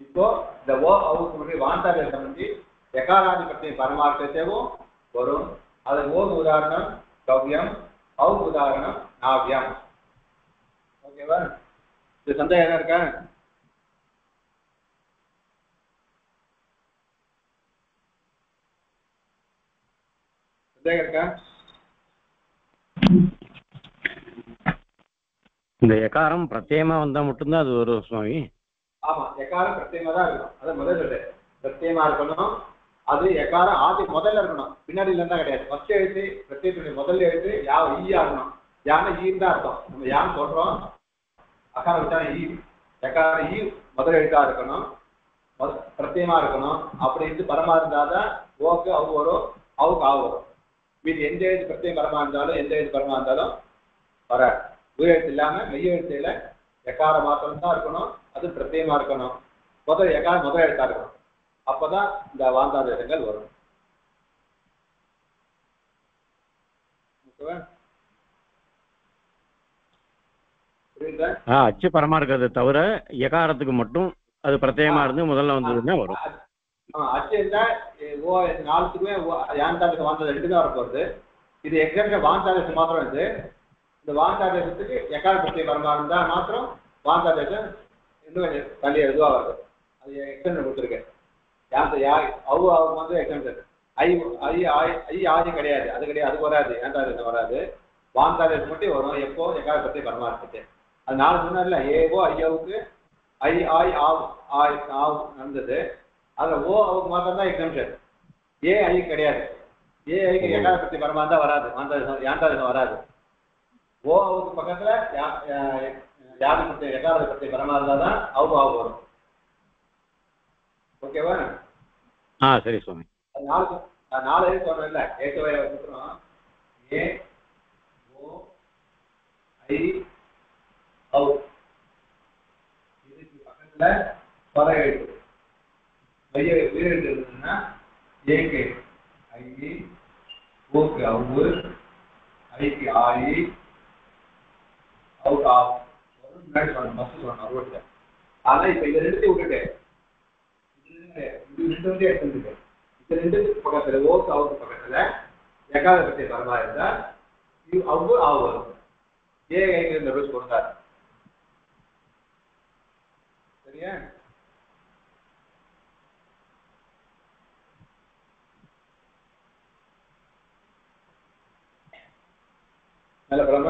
இப்போ இந்த ஓ அவுக்கு முன்னாடி வாந்தாலேசம் வந்து எகாராதிபத்தியம் பரமார்த்தத்தையும் வரும். அது ஓ உதாரணம் கவ்யம். அவுக்கு உதாரணம் நாவியம். ஓகேவா? இது சந்தேகம் என்ன இருக்கா? இந்த எகாரம் பிரத்யேகமா வந்தா மட்டும்தான் அது வரும் சுவாமி. ஆமா எக்காரம் பிரத்யேகமா தான் இருக்கணும். அது முதல் சொல்லு. பிரத்யேகமா இருக்கணும். அது எக்காரம் ஆதி முதல்ல இருக்கணும். பின்னாடி இருந்தா கிடையாது. ஃபர்ஸ்ட் எழுத்து பிரத்யேகத்துடைய முதல் எழுத்து யா ஈயா இருக்கணும் யானை ஈன்னு தான் அர்த்தம். நம்ம யான்னு சொல்றோம். அகாரம் வச்சா ஈ. எக்காரம் ஈ முதல் எழுத்தா இருக்கணும். பிரத்யேகமா இருக்கணும். அப்படி இருந்து பரமா இருந்தாதான் ஓக்கு அவு வரும் அவுக்கு ஆவு வரும். மீதி எந்த எழுத்து பிரத்யேகம் பரமா இருந்தாலும் எந்த எழுத்து பரமா இருந்தாலும் வராது. உயிரெழுத்து இல்லாம மெய் எழுத்துல எக்காரம் மாத்திரம் தான் இருக்கணும் அது பிரத்யேகமா இருக்கணும். முதல் எக்காரம் முதல் எழுத்தா இருக்கணும். அப்பதான் இந்த வரும். ஓகேவா? புரியுதா? ஆ அச்சு பரமா இருக்கிறத தவிர எகாரத்துக்கு மட்டும் அது பிரத்யேகமா இருந்து முதல்ல வந்ததுன்னா வரும். ஆ, அச்சு ஓ நாலுத்துக்குமே யாந்தாதேசம் வாந்தாதேசம் ரெண்டு தான் வரப்போகுது. இது எக்ஸாக்டா வாந்தாதேசம் மாத்திரம் இது. இந்த வான் வாந்தாதேசத்துக்கு எக்கார பிரத்யேக பரமா இருந்தால் மாத்திரம் வான் வாந்தாதேசம் இன்னும் கொஞ்சம் தள்ளி இதுவா வருது. அது எக்ஸ்டென்ட் கொடுத்துருக்கேன். யாந்த யா அவு அவங்க வந்து எக்ஸ்டென்ட் ஐ ஐ ஆய் ஐ ஆதி கிடையாது. அது கிடையாது. அது வராது. ஏந்தாதேசம் வராது. வான் வாந்தாதேசம் மட்டும் வரும். எப்போ எக்கார பிரத்யேக பரமா இருக்குது அது நாலு சொன்னார்ல ஏவோ ஐயாவுக்கு ஐ ஆய் ஆவ் ஆய் ஆவ் நடந்தது. அதுல ஓ அவுக்கு மாத்திரம் தான் எக்ஸம்ஷன் ஏ ஐ கிடையாது. ஏ ஐக்கு எட்டாயிரத்தி பரமா தான் வராது. மாந்தாதேசம் யாந்தாதேசம் வராது. ஓ அவுக்கு பக்கத்துல யா- யா- யாரு பத்தி எட்டாயிரத்தி பத்தி பரமா இருந்தா தான் அவு ஆவு வரும். ஓகேவா? ஆ சரி சுவாமி. நாலு சொ- அது நாலு எழுத்து சொன்னேன்ல ஏகவய சூத்திரம் ஏ ஓ ஐ அவு. இதுக்கு பக்கத்துல பல எழுத்து மைய உயிரெழுத்து ஏகே. ஐ ஓக்கு அவ்வு ஐக்கு ஆயி. அவுக்கு ஆவு ஒரு முன்னாடி சொன்ன ஃபஸ்ட்டு சொல்லணும் அறுபட்டு ஆனால் இப்போ இதை ரெண்டு விட்டுட்டு இது ரெண்டு வந்து எடுத்துருக்கு இது ரெண்டு பக்கத்துல ஓக்கு அவுக்கு பக்கத்துல எக்காத பற்றிய வரமா இருந்தா இது அவ்வு ஆவு. வரும் ஏ கைக்கு இந்த ரூல்ஸ் கொடுத்தாரு. சரியா? நல்ல பிரம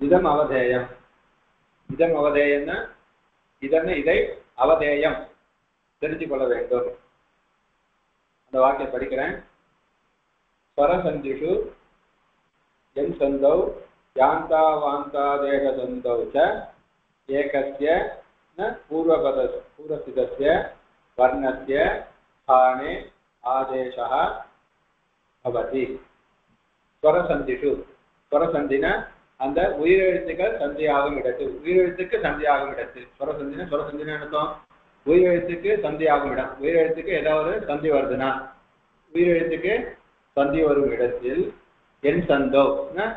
இதம் அவதேயம் இதம் அவதேயம்னா இதன்னு இதை அவதேயம் தெரிஞ்சு கொள்ள வேண்டும் அந்த வாக்கியம் படிக்கிறேன் ஸ்வரசந்திஷு எம் சந்தௌ யாந்தாவாந்தாதேக சந்தௌ ச ஏகஸ்ய ந பூர்வபத பூர்வஸ்திதஸ்ய வர்ணஸ்ய ஸ்தானே ஸ்வர சந்திஷு ஸ்வர சந்தின அந்த உயிரெழுத்துக்கள் சந்தியாகும் இடத்தில் உயிரெழுத்துக்கு சந்தியாகும் இடத்தில் ஸ்வர சந்தின அர்த்தம்? உயிரெழுத்துக்கு சந்தியாகும் இடம். உயிரெழுத்துக்கு ஏதாவது சந்தி வருதுன்னா உயிரெழுத்துக்கு சந்தி வரும் இடத்தில் என் சந்தோ.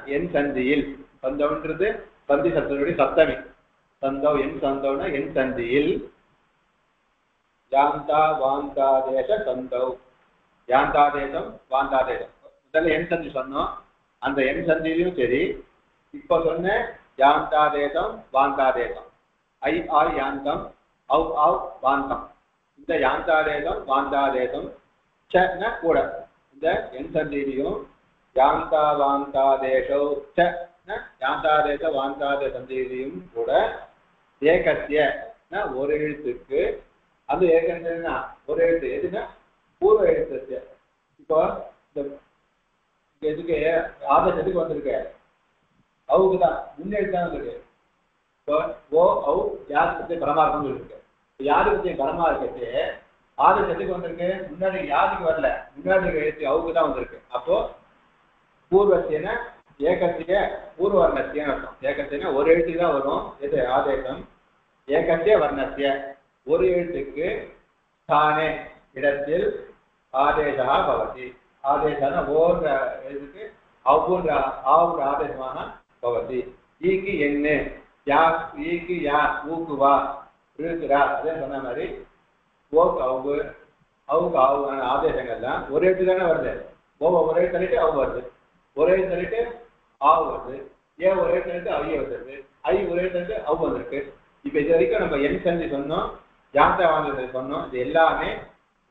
என் சந்தியில். சந்தோன்றது சந்தி சத்தனுடைய சப்தமி. சந்தோ என் சந்தோனா என் சந்தியில். யாந்தா வாந்தாதேச சந்தோ. யாந்தாதேசம் வாந்தாதேசம் முதல்ல என் சந்தி சொன்னோம். அந்த என் சந்தியிலும் சரி இப்போ சொன்ன யாந்தாதேதம் வாந்தாதேதம். ஐ ஆய் யாந்தம் ஔ ஆவ் வாந்தம். இந்த யாந்தாதேதம் வாந்தாதேதம் ச கூட இந்த என் சந்தியிலையும் யாந்தா வாந்தாதேஷோ ச யாந்தாதேச வாந்தாதேச சந்தியிலையும் கூட ஏகத்திய ஒரு எழுத்துக்கு அது ஏகன்னா ஒரு எழுத்து. எதுனா பூர்வ எழுத்து இப்போ இந்த எதுக்கு? ஆதர்ஷத்துக்கு வந்திருக்கு. அவுக்கு தான் முன்னெடுத்து தான் இருக்கு இப்போ ஓ அவு யாரு பத்தி பரமார்த்தம் இருக்கு யாரு பத்தி பரமா இருக்கிறது? ஆதர்ஷத்துக்கு வந்திருக்கு. முன்னாடி யாருக்கு வரல? முன்னாடி எழுத்து அவுக்கு தான் வந்திருக்கு. அப்போ பூர்வத்தின ஏகத்திய பூர்வ வர்ணத்தியன்னு அர்த்தம். ஏகத்தின ஒரு எழுத்துக்கு தான் வரும். எது? ஆதேசம். ஏகத்திய வர்ணத்திய. ஒரு எழுத்துக்கு தானே இடத்தில் ஆதேசா பவதி. ஆதேசன ஓன்ற இதுக்கு அவ்வொன்ற ஆவுன்ற ஆதேசமாக பவதி ஈக்கு என்ன யா ஈக்கு யா ஊக்கு வா இருக்கிறா அதே சொன்ன மாதிரி ஓக்கு அவு அவுக்கு ஆதேசங்கள் ஆதேசங்கள்லாம் ஒரே இடத்துல தானே வருது ஓவ ஒரே தள்ளிட்டு அவு வருது ஒரே தள்ளிட்டு ஆவு வருது ஏ ஒரே தள்ளிட்டு ஐய வருது ஐ ஒரே தள்ளிட்டு அவு வந்திருக்கு இப்போ இது வரைக்கும் நம்ம என் சந்தி சொன்னோம் யாத்திரை வாழ்ந்தது சொன்னோம் இது எல்லாமே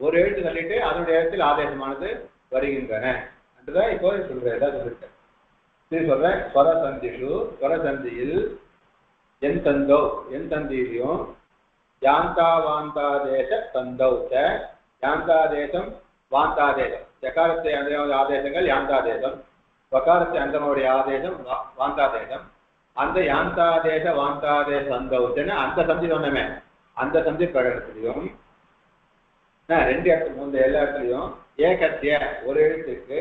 ஒரு எழுத்து தள்ளிட்டு அதனுடைய இடத்தில் ஆதேசமானது வருகின்றன. என்றுதான் இப்போ சொல்றேன் ஏதாவது சொல்லிட்டேன். சரி சொல்றேன். ஸ்வரசந்திஷு ஸ்வரசந்தியில் என் தந்தோ என் தந்தியிலையும் யாந்தா வாந்தாதேச தந்தௌ. ச யாந்தாதேசம் வாந்தாதேசம். ஜகாரத்தை அந்த ஆதேசங்கள்? யாந்தாதேசம். வகாரத்தை அந்தனுடைய ஆதேசம் வா- வாந்தாதேசம். அந்த யாந்தாதேச வாந்தாதேச சந்தௌச்சன்னு அந்த சந்தி சொன்னமே. அந்த சந்தி பிரகடனத்திலையும் ரெண்டு இடத்துல இந்த எல்லா இடத்துலையும் ஏகத்திய ஒரு எழுத்துக்கு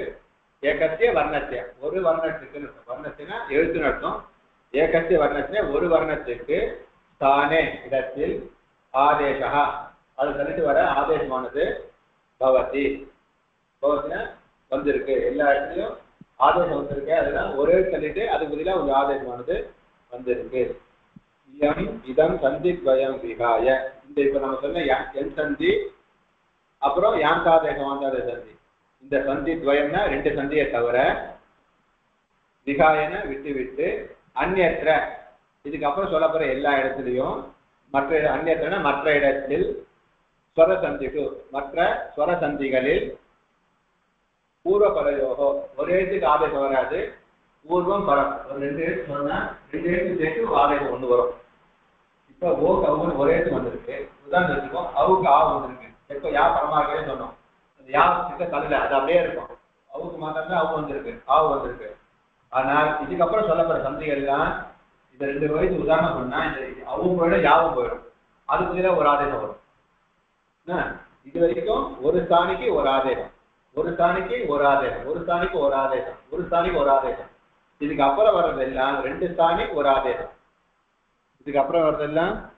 ஏகத்திய வர்ணத்திய. ஒரு வர்ணத்துக்கு வர்ணத்தினா எழுத்துன்னு அர்த்தம். ஏகத்திய வர்ணத்தின ஒரு வர்ணத்துக்கு தானே இடத்தில் ஆதேசா அது சொல்லிட்டு வர ஆதேசமானது பவதி. பவத்தினா வந்திருக்கு. எல்லா இடத்துலையும் ஆதேசம் வந்திருக்கு. அதெல்லாம் ஒரே சொல்லிட்டு அதுக்கு பதிலாக ஒரு ஆதேசமானது வந்திருக்கு. இயம் இதம் சந்தி துவயம் விகாய. இந்த இப்ப நம்ம சொன்ன என் சந்தி அப்புறம் யாந்தாதேச வாந்தாதேச சந்தி இந்த சந்தி துவயம்னா ரெண்டு சந்தியை தவிர விகாயன விட்டு விட்டு அந்நற்ற இதுக்கப்புறம் சொல்ல போற எல்லா இடத்துலையும் மற்ற அந்நியற்றனா மற்ற இடத்தில் ஸ்வர சந்திக்கு மற்ற ஸ்வர சந்திகளில் பூர்வ பரயோகோ. ஒரு எழுத்துக்கு ஆதேசம் வராது. பூர்வம் பரம். ஒரு ரெண்டு எழுத்து சொன்னா ரெண்டு எழுத்து சேர்த்து ஆதேசம் ஒன்று வரும். இப்போ ஓ அவுன்னு ஒரே எழுத்து வந்திருக்கு. உதாரணத்துக்கும் அவுக்கு ஆ வந்திருக்கு. எப்போ யா பரமாகவே சொன்னோம்? அந்த யா இருக்க தள்ளல அது அப்படியே இருக்கும். அவுக்கு மாத்திரமே அவு வந்திருக்கு ஆவு வந்திருக்கு. ஆனால் இதுக்கப்புறம் சொல்லப்படுற சந்திகள்லாம் இந்த ரெண்டு வயசு உதாரணம் சொன்னா இந்த அவும் போயிடும் யாவும் போயிடும். அதுக்கு ஒரு ஆதேசம் வரும். என்ன? இது வரைக்கும் ஒரு ஸ்தானிக்கு ஒரு ஆதேசம். ஒரு ஸ்தானிக்கு ஒரு ஆதேசம். ஒரு ஸ்தானிக்கு ஒரு ஆதேசம். ஒரு ஸ்தானிக்கு ஒரு ஆதேசம். இதுக்கு அப்புறம் வர்றதெல்லாம் ரெண்டு ஸ்தானி ஒரு ஆதேசம். இதுக்கு அப்புறம் வர்றதெல்லாம்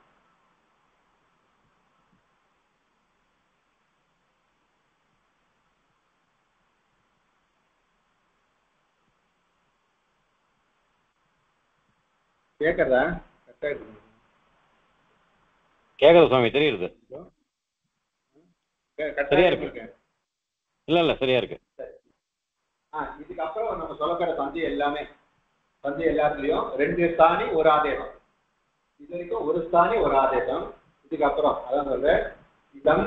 இருக்கு. கேக்குது சுவாமி தெரியுது. சரியா இருக்கு. இல்ல இல்ல சரியா இருக்கு. ஆ இதுக்கு அப்புறம் நம்ம சொல்லப்படுற சந்தி எல்லாமே சந்தி எல்லாத்துலயும் ரெண்டு ஸ்தானி ஒரு ஆதேசம். இது வரைக்கும் ஒரு ஸ்தானி ஒரு ஆதேசம். இதுக்கு அப்புறம் அதான் சொல்றேன். இதம்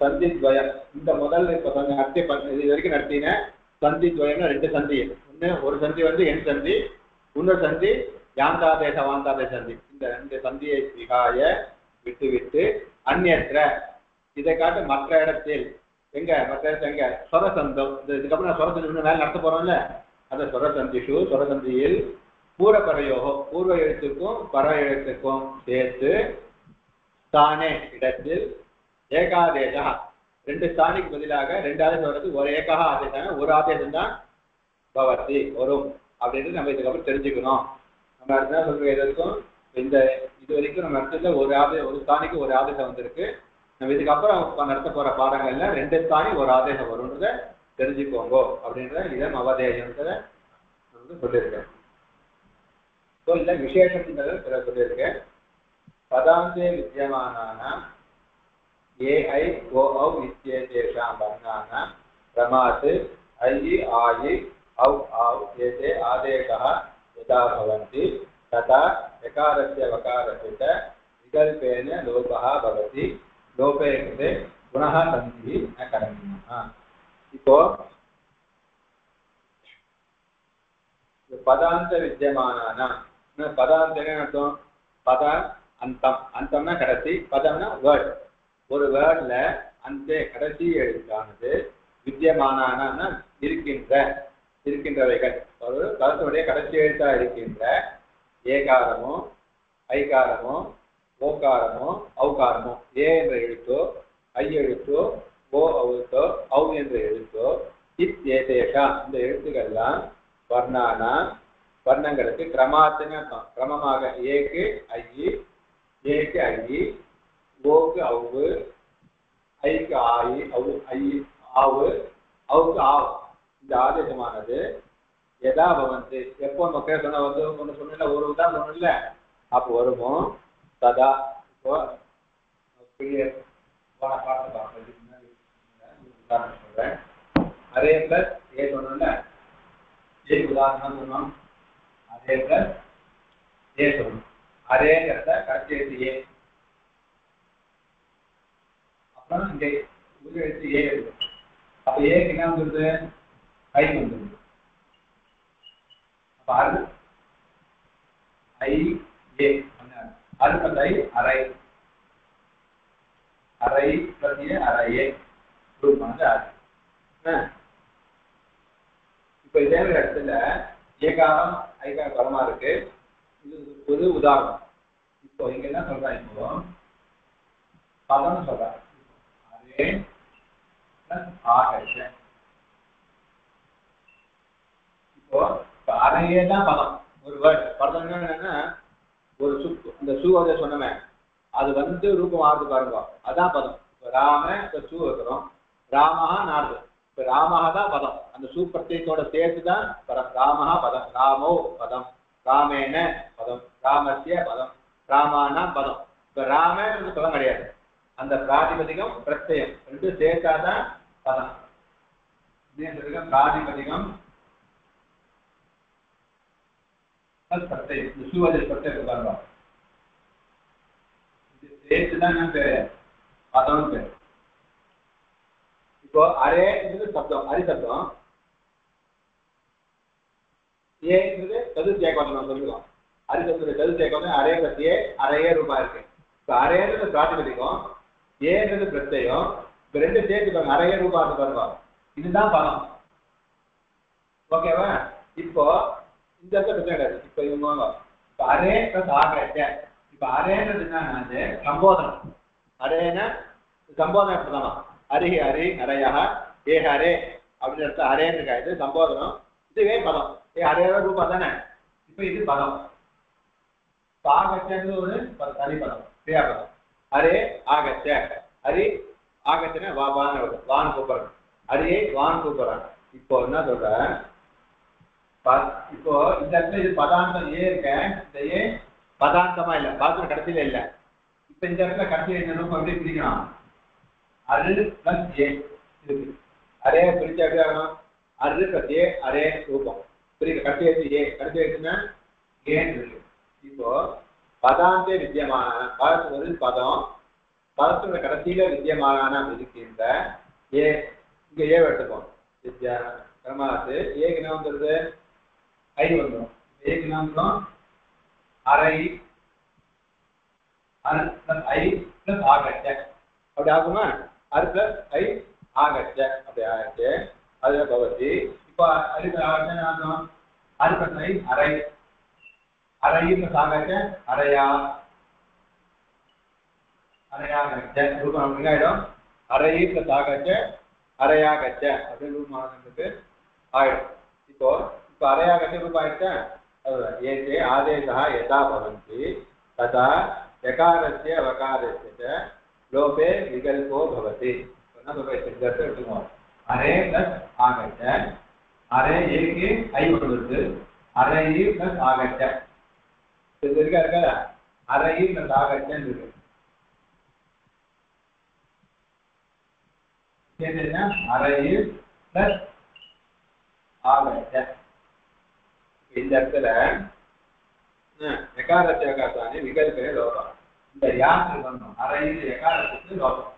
சந்தி துவயம் இந்த முதல் இப்ப நடத்தி இது வரைக்கும் நடத்தின சந்தி துவயம்னு ரெண்டு சந்தி ஒண்ணு ஒரு சந்தி வந்து என் சந்தி இன்னொரு சந்தி யாந்தாதேச வாந்தாதேச சந்தி இந்த ரெண்டு சந்தியை விகாய விட்டு விட்டு அந்நியற்ற இதை காட்டு மற்ற இடத்தில் எங்க மற்ற இடத்துல எங்க? சொரசந்தம். இந்த இதுக்கப்புறம் நான் சொரசந்தி இன்னும் மேல நடத்த போறோம்ல அந்த சொரசந்திஷு சொரசந்தியில் பூரபரயோகம் பூர்வ எழுத்துக்கும் பர எழுத்துக்கும் சேர்த்து தானே இடத்தில் ஏகாதேசா. ரெண்டு ஸ்தானிக்கு பதிலாக ரெண்டு ஆதேசம் வர்றது ஒரு ஏகாக ஆதேசம் ஒரு ஆதேசம் தான் பவர்த்தி வரும். அப்படின்றது நம்ம இதுக்கப்புறம் தெரிஞ்சுக்கணும். நம்ம அதுதான் எதற்கும் இந்த இது வரைக்கும் நம்ம நடத்தல ஒரு ஆதே ஒரு தானிக்கு ஒரு ஆதேசம் வந்திருக்கு. நம்ம இதுக்கப்புறம் நடத்த போற பாடங்கள்ல ரெண்டு தானி ஒரு ஆதேசம் வரும்ன்றத தெரிஞ்சுக்கோங்க அப்படின்ற இதன் அவதேயன்றத வந்து சொல்லியிருக்கேன். ஸோ இதுல விசேஷம்ன்றத சில சொல்லியிருக்கேன். பதாந்தே வித்தியமானாம் ஏஐ ஓ இத்தியேஷாம் வர்ணான பிரமாத்து ஐ ஆயி அவ் ஆவ் ஏதே ஆதேகா यथा भवन्ति तथा यकारस्य वकारस्य च विकल्पेन लोपः भवति लोपे कृते गुणः सन्धिः न करणीयः இப்போ பதாந்த வித்தியமானானா பதாந்தம் என்ன அர்த்தம் பத அந்தம் அந்தம்னா கடைசி பதம்னா வேர்ட் ஒரு வேர்ட்ல அந்த கடைசி எழுத்தானது வித்தியமானானா இருக்கின்ற இருக்கின்றவைகள் ஒரு கடைசி எழுத்தா இருக்கின்ற ஏகாரமோ ஐகாரமோ ஓகாரமோ ஔகாரமோ ஏ என்ற எழுத்தோ ஐ எழுத்தோ ஓ எழுத்தோ ஔ என்ற எழுத்தோ இத் ஏதேஷா. இந்த எழுத்துக்கள்லாம் வர்ணானா வர்ணங்களுக்கு கிரமாத்தின அர்த்தம். கிரமமாக ஏக்கு ஐ ஏக்கு ஐ ஓக்கு அவு ஐக்கு ஆயி அவு ஐ ஆவு அவுக்கு ஆவு. இந்த ஆதேசமானது. எதா பவந்து? எப்போ நம்ம சொன்ன வந்து ஒன்று சொன்ன ஒரு உதாரணம் ஒன்றும் இல்லை அப்போ வருமோ? சதா. இப்போ பெரிய போன பாட்டு பார்க்கறதுக்கு சொல்றேன். அரே பிளஸ் ஏ சொன்னோம்ல ஏ உதாரணம் சொன்னோம். அதே பிளஸ் ஏ சொன்னோம். அதேங்கிறத கடைசி எழுத்து ஏ. அப்புறம் இங்கே உள்ள எழுத்து ஏ எழுதும் அப்ப ஏக்கு என்ன வந்துருது? ஐ வந்துருது அப்ப அரு ஐ ஏ அடுத்த ஐ அரை அரை பிளஸ் ஏ அரையே குரூப் வந்து அரை என்ன? இப்ப இதே ஒரு இடத்துல ஏகாரம் ஐகார பலமா இருக்கு இது ஒரு உதாரணம் இப்போ இங்க என்ன சொல்றேன் இப்போ பதம் சொல்றேன் அரே பிளஸ் ஆகச்ச இப்போ அறையே தான் பதம். ஒரு வேர்டு பதம் என்னன்னா ஒரு சு இந்த சூ வந்து சொன்னமே. அது வந்து ரூபம் ஆறுது பாருங்க. அதான் பதம். இப்போ ராம இப்போ சூ வைக்கிறோம். ராமஹா நாடு இப்போ ராமஹா தான் பதம். அந்த சூ பிரத்யத்தோட சேர்த்து தான் பதம். ராமஹா பதம். ராமோ பதம். ராமேன பதம். ராமசிய பதம். ராமானா பதம். இப்போ ராமன்றது பதம் கிடையாது. அந்த பிராதிபதிகம் பிரத்யம் ரெண்டு சேர்த்தாதான் பதம். பிராதிபதிகம் பிராதிபதிகம் அது பிரத்யம் இந்த சூவதி பிரத்யம் பாருங்க இது சேர்த்து தான் நம்ம பேரு? பதம் பேரு. இப்போ அரேங்கிறது சப்தம் அரி சப்தம். ஏங்கிறது சதுர்த்தி ஏகம் நம்ம சொல்லுவோம் அரி சப்தம் சதுர்த்தி ஏகம் அரே பிளஸ் அரையே ரூபா இருக்கு. இப்போ அரேன்றது பிராத்திபதிக்கும் ஏன்றது பிரத்யம் இப்போ ரெண்டு சேர்த்து பாருங்க அரையே ரூபா இருக்கு பாருங்க. இதுதான் பதம். ஓகேவா? இப்போ இந்த இடத்துல பிரச்சனை கிடையாது. இப்போ இவங்க இப்ப அரே பிளஸ் ஆகாச்ச இப்போ அரேன்றது என்னன்னா சம்போதனம். அரேன சம்போதனம் எப்படிதான்? அருகி அரி ஹரையா ஏ ஹரே அப்படின்னு எடுத்து அரேன்னு இருக்கா? இது சம்போதனம். இதுவே பதம். ஏ ஹரே ரூபா தானே? இப்போ இது பதம். இப்போ ஒரு தனி பதம் கிரியாபதம் அரே ஆகச்ச. அரி ஆகச்சன வா வான்னு வான் வான்னு அரியை வான் வான்னு இப்போ என்ன சொல்றேன் இப்போ இந்த இடத்துல இது பதாந்தம் ஏ இருக்க? இந்த ஏ பதாந்தமா இல்ல பாத்திரம் கடைசியில இல்ல. இப்ப இந்த இடத்துல கடைசியில என்ன அப்படியே பிரிக்கணும்? அரு பிளஸ் ஏ இருக்கு. அரே பிரிச்சா அப்படியே ஆகணும்? அரு பிளஸ் ஏ அரே ரூபம். புரியுது? கடைசி எழுத்து ஏ கடைசி எழுத்துனா ஏன்னு இருக்கு. இப்போ பதாந்தே வித்தியமான பதத்து ஒரு பதம் பதத்தோட கடைசியில வித்தியமான இருக்கின்ற ஏ. இங்க ஏ எடுத்துப்போம் வித்யா கிரமாத்து ஏக்கு என்ன வந்துருது? ஐ வந்துடும் ஏக்கு என்ன வந்துடும் அரை அரை பிளஸ் ஐ பிளஸ் ஆகச்ச அப்படி ஆகுமா அரை பிளஸ் ஐ ஆகச்ச அப்படி ஆகச்சு அதுல பவதி இப்போ அதுக்கு ஆகச்ச என்ன ஆகும் அரை பிளஸ் ஐ அரை அரை பிளஸ் ஆகச்ச அரையா அரையா ஆகச்ச ரூபம் நமக்கு என்ன ஆயிடும் அரையி பிளஸ் ஆகச்ச அரையாகச்ச அப்படின்னு ரூபமானதுக்கு ஆயிடும் இப்போ இப்போ அரையாகச்ச ரூபம் ஆயிடுச்சா அதுதான். ஏதே ஆதேசா யதா பவந்தி ததா யகாரஸ்ய வகாரஸ்ய ச லோபே விகல்போ பவதி என்ன சொல்ற இந்த இடத்துல எடுத்துக்கோங்க அரே பிளஸ் ஆகச்ச அரே ஏக்கு ஐ கொடுத்து அரை பிளஸ் ஆகச்ச இது இருக்கா இருக்கா அரை பிளஸ் ஆகச்சன்னு இருக்கு கேட்டீங்கன்னா அரை பிளஸ் ஆகச்ச இந்த இடத்துல எகாரத்தியகாசானி விகல்பே லோகம். இந்த யாத்திரை வரணும் அரை எகாரத்துக்கு லோகம்.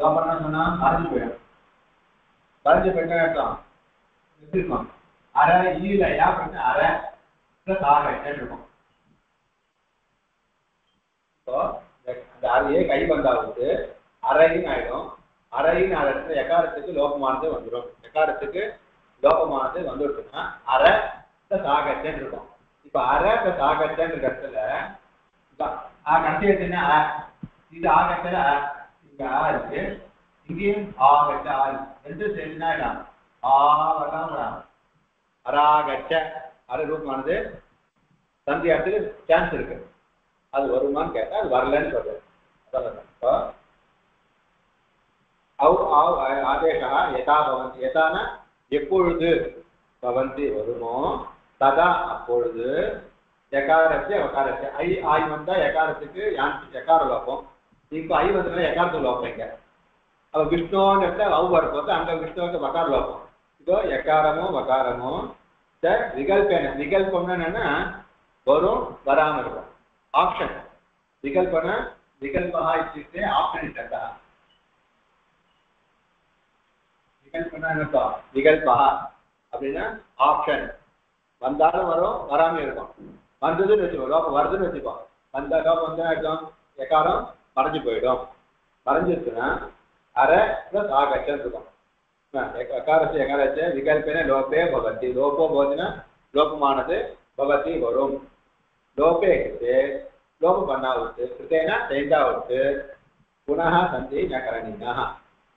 லோகம்னா சொன்னா மறைஞ்சு போயிடும். மறைஞ்சு போயிட்டா அர்த்தம்? அரை ஈல யா பண்ண அரை பிளஸ் ஆகச்சன்னு இருக்கும். இப்போ அந்த அரையே கை வந்தாவுக்கு அரைன்னு ஆயிடும். அரைன்னு ஆன இடத்துல எக்காரத்துக்கு லோகமானது வந்துடும் எக்காரத்துக்கு லோகமானது வந்துடுச்சுன்னா அரை பிளஸ் ஆகச்சன்னு இருக்கும். இப்போ அரை பிளஸ் ஆகச்சன்னு இருக்க இடத்துல கடைசி எடுத்தீங்கன்னா அ. இது ஆகச்சல அ. இங்க ஆ இருக்கு. இங்கேயும் ஆகச்ச ஆ இருக்கு. ரெண்டு சேர்த்துனா இடம் ஆ வரலாம் அராகச்ச. அரை ரூபமானது சந்தி இடத்துக்கு சான்ஸ் இருக்கு. அது வருமானு கேட்டா அது வரலன்னு சொல்றது அதான் சொல்றேன். இப்போ அவ் ஆவ் ஆதேசா யதா பவந்தி. யதான எப்பொழுது பவந்தி வருமோ? ததா அப்பொழுது எகாரத்தை எகாரத்தை ஐ ஆய் வந்தா எகாரத்துக்கு யான் எகார லோகம் இப்போ ஐ வந்ததுனால எகாரத்துக்கு லோகம் இங்க அப்ப விஷ்ணுன்னு இடத்துல அவு வரப்போது அங்க விஷ்ணுவுக்கு வகார லோகம் இதோ எக்காரமோ வகாரமோ இந்த விகல்பன விகல்பம்னா என்னன்னா வரும் வராம இருக்கும். ஆப்ஷன் விகல்பன விகல்பா இத்தியுக்தே ஆப்ஷன் இட்டா விகல்பனா என்னப்பா? விகல்பா. அப்படின்னா ஆப்ஷன் வந்தாலும் வரும் வராம இருக்கும். வந்ததுன்னு வச்சுக்கோ லோகம் வருதுன்னு வச்சுக்கோ வந்த லோகம் வந்து அர்த்தம் எக்காரம் மறைஞ்சு போயிடும். மறைஞ்சிருச்சுன்னா அரை பிளஸ் ஆகச்சன்னு இருக்கும். எக்காரத்தை எக்காரத்தை விகல்பேன லோபே பவதி லோபோ போதுனா லோபமானது பவதி வரும். லோபே கிருத்தே லோப பண்ணாவுத்து கிருத்தேனா தேண்டாவுத்து புனः சந்தி ந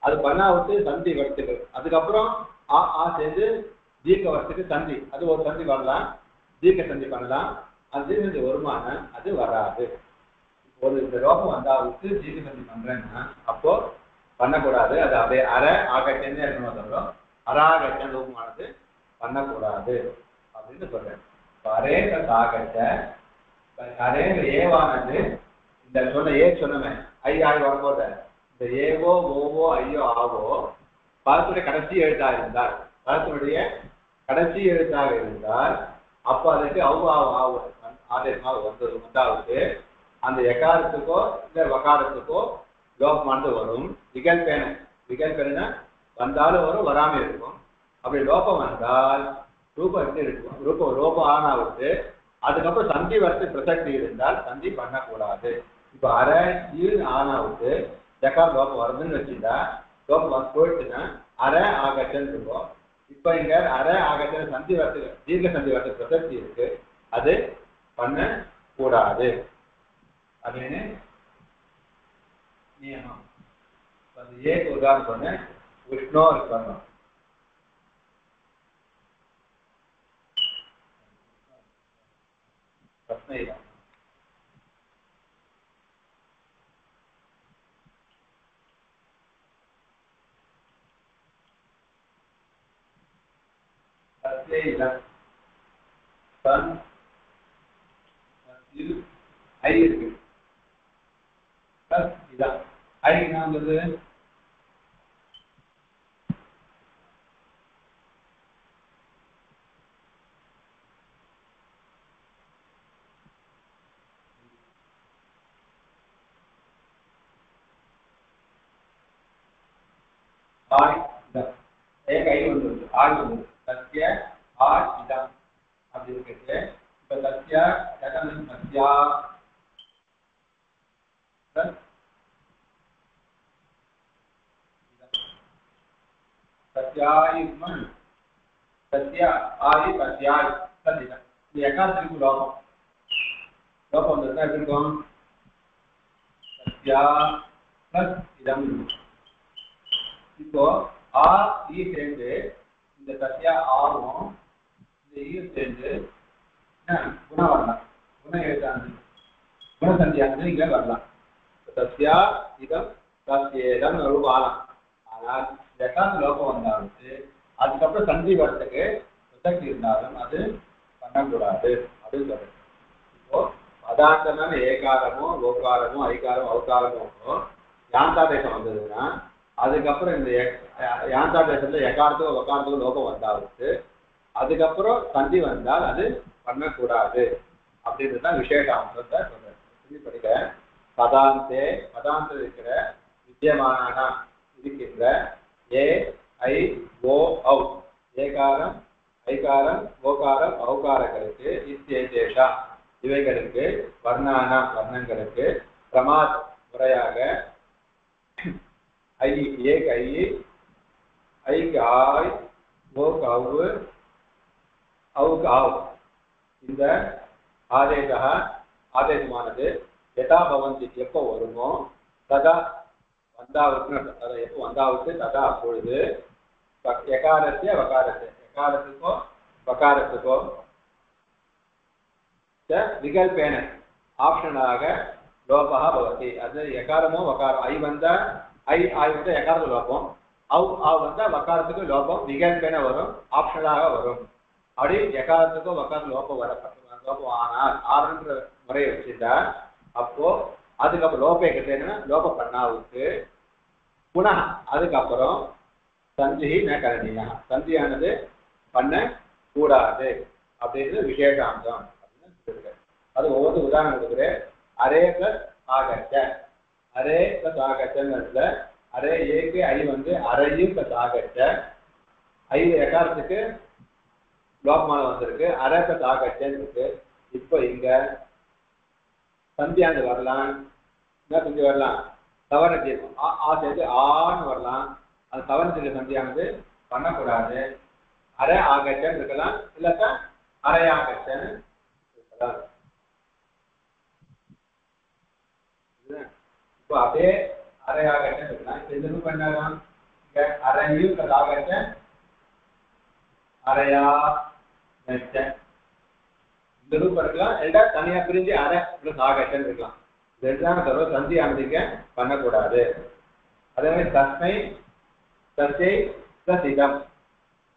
அது பண்ணாவுத்து சந்தி வர்த்துக்கு அதுக்கப்புறம் ஆ ஆ சேர்ந்து தீர்க்க வரத்துக்கு சந்தி அது ஒரு சந்தி வரலாம். தீர்க்க சந்தி பண்ணலாம். அது இந்த வருமானம் அது வராது. ஒரு இந்த ரோகம் விட்டு தீர்க்க சந்தி பண்றேன்னா அப்போ பண்ணக்கூடாது. அது அப்படியே அரை ஆகட்டேன்னு இருக்கணும் சொல்றோம்? அராகட்டன் ரூபமானது பண்ணக்கூடாது. அப்படின்னு சொல்றேன் இப்போ அரே பிளஸ் ஆகட்ட ஏவானது இந்த சொன்ன ஏ சொன்னமே ஐ ஆய் வரும்போது இந்த ஏவோ ஓவோ ஐயோ ஆவோ பதத்துடைய கடைசி எழுத்தா இருந்தால் பதத்தினுடைய கடைசி எழுத்தாக இருந்தால் அப்போ அதுக்கு அவு ஆவு ஆதேசமாக வந்தது. வந்தாவுக்கு அந்த எக்காரத்துக்கோ இல்லை வகாரத்துக்கோ வந்து வரும். விகல்பேன விகல்பேன வந்தாலும் வரும் வராம இருக்கும். அப்படி லோபம் வந்தால் ரூபம் எப்படி இருக்கும்? ரூபம் ரூபம் ஆகுது அதுக்கப்புறம் சந்தி வரத்து பிரசக்தி இருந்தால் சந்தி பண்ணக்கூடாது. இப்போ அரை ஈழ் ஆகுது ஜக்கார் லோபம் வருதுன்னு வச்சுட்டா லோகம் வந்து போயிடுச்சுன்னா அரை ஆகச்சன்னு இருக்கும் இப்போ இங்க அரை ஆகச்சன்னு சந்தி வரத்து தீர்க்க சந்தி வரத்து பிரசக்தி இருக்கு. அது பண்ண கூடாது. அப்படின்னு நியமம். அது ஏக்கு உதாரணம் சொன்னேன் விஷ்ணு சொன்னோம். பிரச்சனை இல்லை பிரச்சனை இல்லை சன் இது ஐ இருக்கு பிளஸ் இதான் ஐ என்ன வந்தது ஆய் இதான் ஏக ஐ வந்தது ஆய் வந்தது சத்ய ஆய் இதான் அப்படி இருக்கு இப்ப சத்யா கதம் சத்யா plus சத்யாயுக்மன் சத்யா ஆயி சத்யாய் சத்யா இது எக்காத்திற்கு லோகம் லோகம் வந்ததுன்னா எப்படி இருக்கும் சத்யா பிளஸ் இதம் இப்போ ஆ ஈ சேர்ந்து இந்த சத்யா ஆவும் இந்த ஈ சேர்ந்து குண குணம் வரலாம். குணம் எழுதாந்து குணசந்தியானது இங்க வரலாம். சத்யா இதம் சத்யேதம் ரூபம் ஆகலாம் ஆனால் எக்காந்த லோகம் வந்தாலும் அதுக்கப்புறம் சந்தி வரத்துக்கு பிரசக்தி இருந்தாலும் அது பண்ணக்கூடாது. அப்படின்னு சொல்றேன் இப்போ பதார்த்தமான ஏகாரமோ ஓகாரமோ ஐகாரமோ அவகாரமோ யாந்தாதேசம் வந்ததுன்னா அதுக்கப்புறம் இந்த எ- யாந்தாதேசத்துல எக்காரத்துக்கோ ஒக்காரத்துக்கோ லோகம் வந்தாவது அதுக்கப்புறம் சந்தி வந்தால் அது பண்ணக்கூடாது. அப்படின்றது தான் விசேஷ அம்சத்தை சொல்றேன் படிக்க பதாந்தே பதாந்தத்தில் இருக்கிற வித்தியமானான இருக்கின்ற ஏ ஐ ஓ ஔ. ஏகாரம் ஐகாரம் ஓகாரம் ஔகாரங்களுக்கு இத்தியேஷா இவைகளுக்கு வர்ணானா வர்ணங்களுக்கு பிரமாத் முறையாக ஐ ஏ ஐ ஐ ஆய் ஓக்கு அவ்வு அவுக்கு ஆவ் இந்த ஆதேசா ஆதேசமானது எதா பவந்தி எப்போ வருமோ ததா வந்தாவுக்கு ததா எப்போ வந்தாவுக்கு ததா அப்பொழுது. வ- எகாரத்திய வகாரத்து எகாரத்துக்கோ வகாரத்துக்கோ. ச விகல்பேன. ஆப்ஷனாக லோபா பவதி அது எகாரமோ வகாரம். ஐ வந்தா ஐ ஆய் வந்தா எகாரத்து லோபம். அவ் ஆ வந்தா வக்காரத்துக்கு லோபம் விகல்பேன வரும் ஆப்ஷனாக வரும். அப்படி எக்காரத்துக்கும் வக்காரத்து லோபம் வர லோபம் ஆனால் ஆறுன்ற முறையை வச்சிருந்தா அப்போ அதுக்கப்புறம் லோபம் என்னன்னா லோப பண்ணாவுக்கு புனः அதுக்கப்புறம் சந்தி ந கரணியா சந்தியானது பண்ண கூடாது. அப்படின்றது விசேஷாம்சம் அப்படின்னு சொல்லியிருக்காரு அது ஒவ்வொரு உதாரணம் கொடுக்குறேன் அரே பிளஸ் ஆகச்ச அரே பிளஸ் ஆகச்சன்னு அரே ஏக்கு ஐ வந்து அரையும் பிளஸ் ஆகச்ச ஐ எக்காரத்துக்கு லோகமான வந்திருக்கு. அரை பிளஸ் ஆகச்சன்னு இருக்கு. இப்போ இங்க சந்தியாண்டு வரலாம். என்ன செஞ்சு வரலாம்? தவறு தீர்க்கும் ஆ சேர்த்து ஆன்னு வரலாம். அந்த தவறு தீர்க்க சந்தியானது பண்ணக்கூடாது. அரை ஆகச்சன் இருக்கலாம். இல்லாட்டா அரை ஆகச்சன் இருக்கலாம். இப்போ அதே அரை ஆகச்சன் இப்போ அரையும் பிளஸ் இந்த இருக்கலாம். தனியா பிரிஞ்சு அரை பிளஸ் ஆகட்டன் இருக்கலாம். ரெண்டாம் தடவை சந்தி அமைதிக்க பண்ணக்கூடாது. அதே மாதிரி தஸ்மை தஸ்யை பிளஸ் இதம்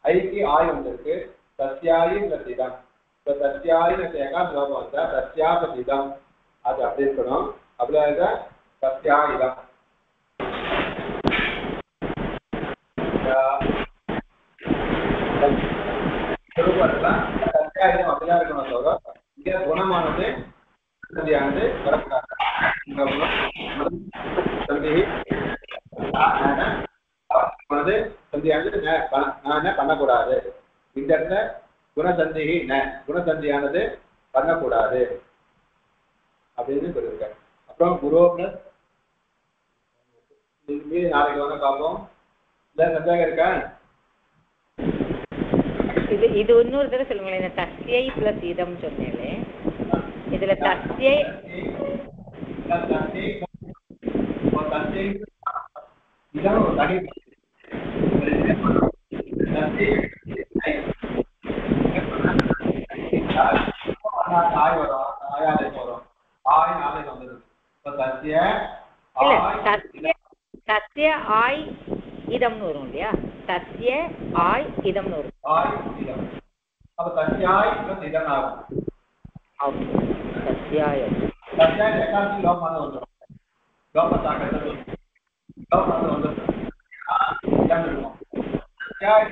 ஐக்கு ஆய் வந்திருக்கு தஸ்யாயி பிளஸ் இதம் இப்போ தஸ்யாயி ஏகாந்த லோகம் வந்தா தஸ்யா பிளஸ் அது அப்படி இருக்கணும். அப்படி இருந்தா தஸ்யா இதம். சொல்லுவாருலாம் சத்தியாயுதம் அப்படிதான் இருக்கணும் தவிர இங்க குணமானது சந்தியானது வரக்கூடாது இந்த குணம் சந்தி ஆனது சந்தியானது ந- பண்ண- நான் என்ன பண்ணக்கூடாது. இந்த இடத்துல குணசந்தி ந குணசந்தியானது பண்ணக்கூடாது. அப்படின்னு சொல்லியிருக்காரு. அப்புறம் குரு பிளஸ் மீதி நாளைக்கு வந்து பார்ப்போம். இல்லை சந்தேகம் இருக்கா? இது இது இன்னொரு தடவை சொல்லுங்களேன் இந்த தஸ்யை பிளஸ் இதம் சொன்னேன். இதுல தஸ்யை சத்திய ஆய் தஸ்ய ஆய் இதம்னு வரும் இல்லையா? தஸ்ய ஆய் இதம்னு வரும். ஆய் இதம் அப்போ சத்தியாய் பிளஸ் இதம் ஆகும் ஓகே தஸ்யாயம் சத்தியாய் எக்காலத்தில் லோகமான வந்துடும் லோகம் வந்து வந்துடும் இருக்கும் சத்தியாய்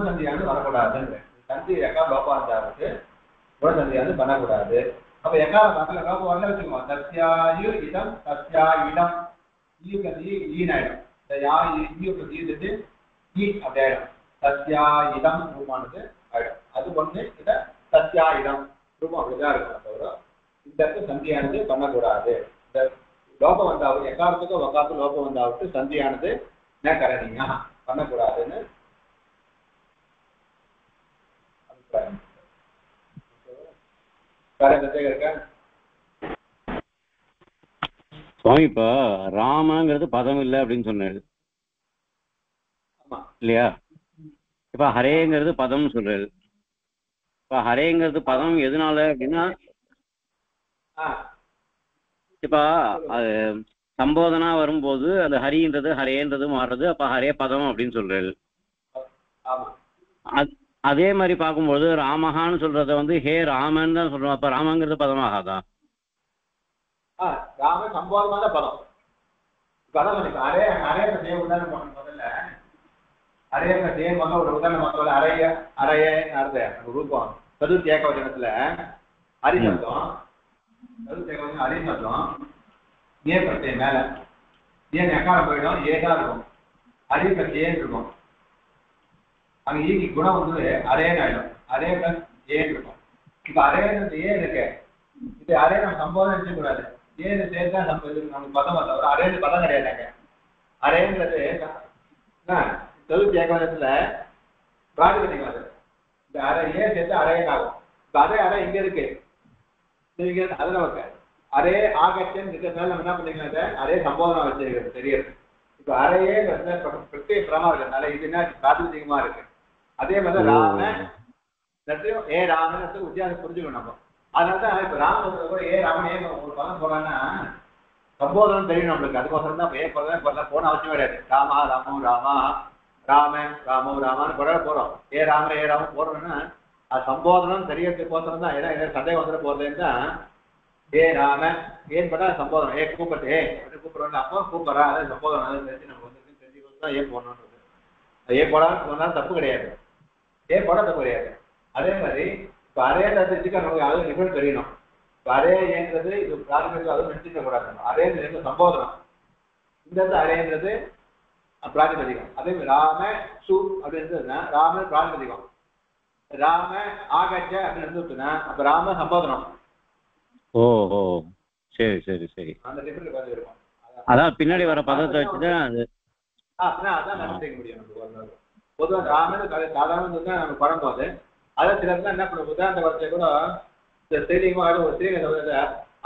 சந்தியானது வரக்கூடாது சந்தி எக்கா லோபம் இருந்தாருக்கு குணசந்தியானது பண்ணக்கூடாது அப்ப எக்கா பக்கத்துல லோபம் வரல வச்சுக்கோங்க சத்யாயு இதம் சத்யா இடம் ஈ ஈன் ஆயிடும் இந்த யா ஈக்கு ஈ அப்படி ஆயிடும். சத்யா இடம் ரூபானது ஆயிடும். அது ஒண்ணு இத சத்யா இடம் ரூபம் அப்படிதான் இருக்கும். தவிர இந்த இடத்துல சந்தியானது பண்ணக்கூடாது. இந்த லோகம் வந்தாவது எக்காலத்துக்கும் ஒக்காத்து லோகம் வந்தாவது சந்தியானது என்ன கரணியா பண்ணக்கூடாதுன்னு அபிப்பிராயம். வேற எந்த இருக்கேன் சுவாமி இப்போ ராமங்கிறது பதம் இல்லை அப்படின்னு சொன்னாரு. இல்லையா? இப்ப ஹரேங்கிறது பதம்னு சொல்றாரு. இப்ப ஹரேங்கிறது பதம் எதனால அப்படின்னா இப்ப அது சம்போதனா வரும்போது அது ஹரின்றது ஹரேன்றது மாறுறது அப்ப ஹரே பதம் அப்படின்னு சொல்றாரு. அது- மாதிரி பார்க்கும்போது ராமஹான்னு சொல்றத வந்து ஹே ராமன் தான் சொல்றோம். அப்ப ராமங்கிறது பதமாகாதா? ஆ ராம பதம் இப்ப அதான் சொன்னீங்க அரே அரே செய்ய உதாரணம் முதல்ல. அரே செய்ய முதல்ல ஒரு உதாரணம் முதல்ல அரைய அரைய அர்த்த அந்த ரூபம் சதுர்த்தி ஏக வச்சனத்துல ஹரி சப்தம் சதுர்த்தி ஏக வச்சனம் ஹரி சப்தம் ஏ பிரத்யே மேல? ஏன் எக்காரம் போயிடும்? ஏதா இருக்கும். ஹரி பிரத்யேன்னு இருக்கும். அங்க ஈக்கு குணம் வந்து அரேன்னு ஆயிடும். அரே பிளஸ் ஏன்னு இருக்கும். இப்ப அரேன்றது ஏன் இருக்கு? இது அரே நம்ம சம்போதம் எடுத்துக்கூடாது ஏழு சேர்த்தா நம்ம இது நமக்கு பதம் தவிர அரேந்து பதம் கிடையாதுங்க. அரேன்றது என்ன? தொழில் ஏகாதத்துல பிராட்டிபதிகம் அது இந்த அரை ஏன் சேர்த்து அரேன் ஆகும். இப்ப அதே அரை இங்க இருக்கு. இங்க அது நமக்கு. அரே ஆகச்சன்னு இருக்கிறதுனால நம்ம என்ன பண்ணிக்கலாம் அரே சம்போதனம் வச்சிருக்கிறது. தெரியுது? இப்ப அரையே பிரத்யேக பிரமா இருக்கிறதுனால இது என்ன பிராட்டிபதிகமா இருக்கு. அதே மாதிரி ராம சத்தியம் ஏ ராமன் வித்தியாசம் புரிஞ்சுக்கணும் நம்ம. அதனாலதான் இப்ப ராமபுரத்துல கூட ஏ ராமன் ஏன் ஒரு பதம் போறான்னா சம்போதனம் தெரியும் நம்மளுக்கு. அதுக்கோசரம் தான் ஏன் போறதா பதம் போன அவசியம் கிடையாது. ராமா ராமோ ராமா ராமன் ராமோ ராமான்னு போட போறோம். ஏ ராம ஏ ராமன் போறோம்னா அது சம்போதனம் தெரியறதுக்கோசரம் தான் ஏன்னா ஏதாவது சந்தேகம் வந்துட போறதுன்னு தான் ஏ ராம ஏன் பண்ணா சம்போதனம் ஏ கூப்பிட்டு ஏ கூப்பிடுறோம் அப்போ கூப்பிட்றா. அதை சம்போதனம் அதை தெரிஞ்சு நம்ம வந்து தெரிஞ்சு தான் ஏன் போடணுன்றது ஏன் போடான்னு சொன்னாலும் தப்பு கிடையாது. ஏன் போட தப்பு கிடையாது. அதே மாதிரி அரேன்ற தெரிஞ்சுக்க நமக்கு அது டிஃபரெண்ட் தெரியணும். இப்போ அரே ஏன்றது இது பிராதிபதிகம் அதுவும் நினைச்சுக்க கூடாது. அரேன்றது என்ன சம்போதனம். இந்த இடத்துல அரேன்றது பிராதிபதிகம் அதே மாதிரி ராம சு அப்படின்றதுன்னா ராம பிராதிபதிகம் ராம ஆகச்ச அப்படின்னு இருந்துச்சுன்னா அப்போ ராம சம்போதனம். ஓ ஓ சரி சரி சரி. அந்த டிஃபரெண்ட் இருக்கும். அதான். பின்னாடி வர பதத்தை வச்சுதான் அது. அதான் நடத்திக்க முடியும் நமக்கு. ஒரு நாள். பொதுவா ராமன் சாதாரண நம்ம படம் அதான் அதை சிலர் தான் என்ன பண்ணுவோம் உதாரண வார்த்தை கூட இந்த ஸ்ரீலிங்கமாக ஒரு ஸ்ரீலிங்க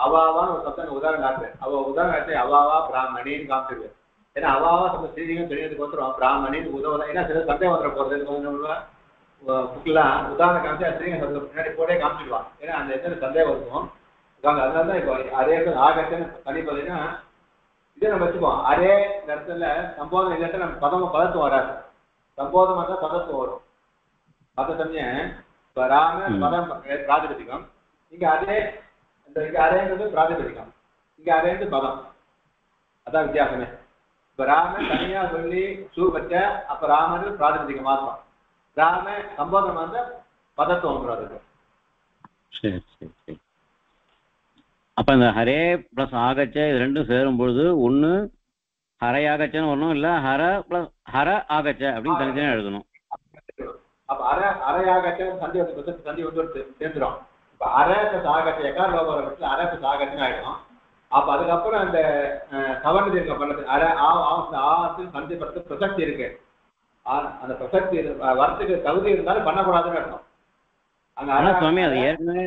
அவாவான்னு ஒரு சப்தம் உதாரணம் காட்டு அவ உதாரணம் காட்டு அவாவா பிராமணின்னு காமிச்சிருக்கு. ஏன்னா அவாவா சப்தம் ஸ்ரீலிங்கம் தெரிஞ்சதுக்கு வந்துடும் பிராமணின்னு உதவலாம் ஏன்னா சில சந்தேகம் வந்துட போகிறது புக்கெல்லாம் உதாரணம் காமிச்சு அது ஸ்ரீலிங்க சப்தம் பின்னாடி போட்டே காமிச்சிடுவான் ஏன்னா அந்த இடத்துல சந்தேகம் இருக்கும். அதனால தான் இப்போ அதே ஆகட்டுன்னு தனி பார்த்தீங்கன்னா இதே நம்ம வச்சுப்போம். அதே இடத்துல சம்போதம் இந்த இடத்துல நம்ம பதம் பதத்துவம் வராது. சம்போதம் தான் பதத்துவம் வரும். பத சமயம் ராம. பதம் பிராதிபதிகம் இங்க அதே இந்த இங்க அதேன்றது பிராதிபதிகம் இங்க அதேந்து பதம். அதான் வித்தியாசமே. இப்ப ராம தனியா சொல்லி சூ வச்ச அப்ப ராமன் பிராதிபதிகம் மாத்திரம் ராம சம்போதம் வந்தா பதத்துவம் அதுக்கு சரி சரி சரி. அப்ப இந்த ஹரே பிளஸ் ஆகச்ச இது ரெண்டும் சேரும் பொழுது ஒண்ணு ஹரை ஆகச்சன்னு வரணும் இல்ல ஹர பிளஸ் ஹர ஆகச்ச அப்படின்னு தனித்தனியா எழுதணும். அப்ப அரை அரையாகச்ச சந்தி வந்து சந்தி வந்து சேர்ந்துடும் இப்ப அரை பிளஸ் ஆகச்ச எக்கார லோகம் இடத்துல அரை பிளஸ் ஆயிடும் அப்ப அதுக்கப்புறம் அந்த சவர்ண இருக்க பண்ணது அரை ஆ ஆ ஆத்து சந்தி படத்து பிரசக்தி இருக்கு. அந்த பிரசக்தி வரத்துக்கு தகுதி இருந்தாலும் பண்ணக்கூடாதுன்னு அர்த்தம். அங்க ஆனா சுவாமி அது ஏற்கனவே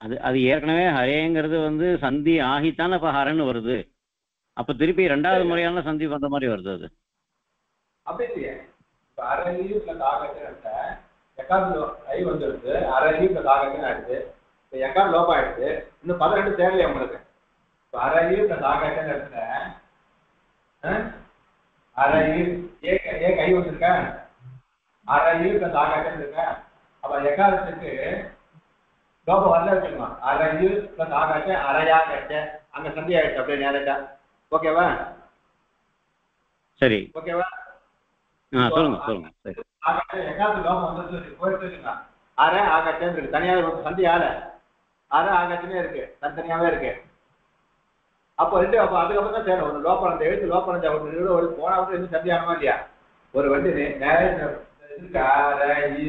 அது அது ஏற்கனவே ஹரேங்கிறது வந்து சந்தி ஆகித்தானே இப்ப ஹரன்னு வருது. அப்ப திருப்பி ரெண்டாவது முறையான சந்தி பண்ற மாதிரி வருது அது. அப்படி இல்லையே இப்ப அரை லீவ் பிளஸ் ஆகச்சுன்னு எக்காவது லோ ஐ வந்துடுது அரை லீவ் பிளஸ் ஆகச்சுன்னு ஆயிடுது இப்போ எக்காவது லோபம் ஆயிடுது இன்னும் பதினெட்டு தேவையில்லை உங்களுக்கு? இப்போ அரை லீவ் பிளஸ் ஆகச்சுன்னு இடத்துல ஆ? அரை லீவ் ஏ க- ஏ கை வச்சிருக்க அரை லீவ் பிளஸ் ஆகச்சுன்னு இருக்க அப்ப எக்காதத்துக்கு லோபம் வரல வச்சுக்கணும் அரை லீவ் பிளஸ் ஆகாச்ச அரையா கட்ட அங்க சந்தி ஆயிடுச்சு அப்படியே நேரட்டா ஓகேவா? சரி. ஓகேவா? சொல்லுங்க சொல்லுங்க. சரி. எங்காவது லோகம் வந்துருச்சு, போயிட்டு அரை இருக்கு. தனியாக சந்தி அரை இருக்கு. தனித்தனியாவே இருக்கு. அப்போ ரெண்டு அப்போ அதுக்கப்புறம் தான் சேரும். ஒரு லோப்பம் எழுத்து லோப்பம் ஒரு ஒரு வந்து எதுவும் சந்தி இல்லையா? ஒரு வண்டி நே-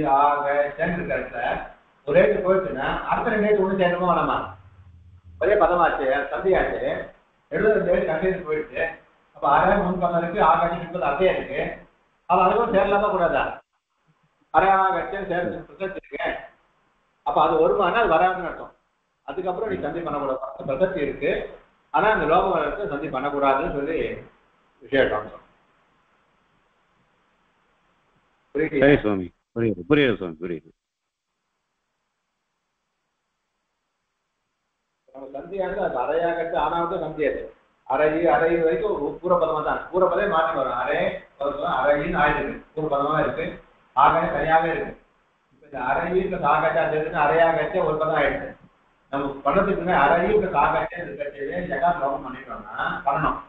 ஆக சேர்ந்து இருக்க. இடத்துல ஒரு ரேட்டு போயிடுச்சுன்னா அடுத்த ரெண்டு எழுத்து ஒன்று சேரணுமா வேணாமா? ஒரே பதமாச்சு. சந்தியாச்சு. எழுபது ரெண்டு எழுத்து கண்டினியூ போயிடுச்சு. அப்போ அரை முன் பதம் இருக்கு ஆகாட்சி அதே இருக்கு. அப்ப அதுவும் சேரலாமா கூடாதா அரையாகட்டும் சேர்ந்து பிரசக்தி இருக்கு அப்ப அது வருமானா அது வராதுன்னு அர்த்தம். அதுக்கப்புறம் நீ சந்தி பண்ணக்கூடாது பிரசக்தி இருக்கு. ஆனா அந்த லோபம் வர்றதுக்கு சந்தி பண்ணக்கூடாதுன்னு சொல்லி விசேஷம் சரி புரியுது? சுவாமி. புரியுது புரியுது சுவாமி புரியுது. நம்ம சந்தியானது அது அரையாகட்டு ஆனாவது சந்தி அது அரை அரை வரைக்கும் ஒரு பூரபதமா தான் பூரபதே மாற்றி வரும். அரை பதம் அரைன்னு ஆயிடுது. பூரபதமா இருக்கு. ஆகவே தனியாவே இருக்கு. இப்ப இந்த அரையும் சாகட்டா சேர்த்து அரையாகச்சே ஒரு பதம் ஆயிடுது. நம்ம பண்ணதுக்கு அரையும் சாகட்டே இருக்கிறதே ஜெகா பிரபம் பண்ணிட்டோம்னா பண்ணணும்.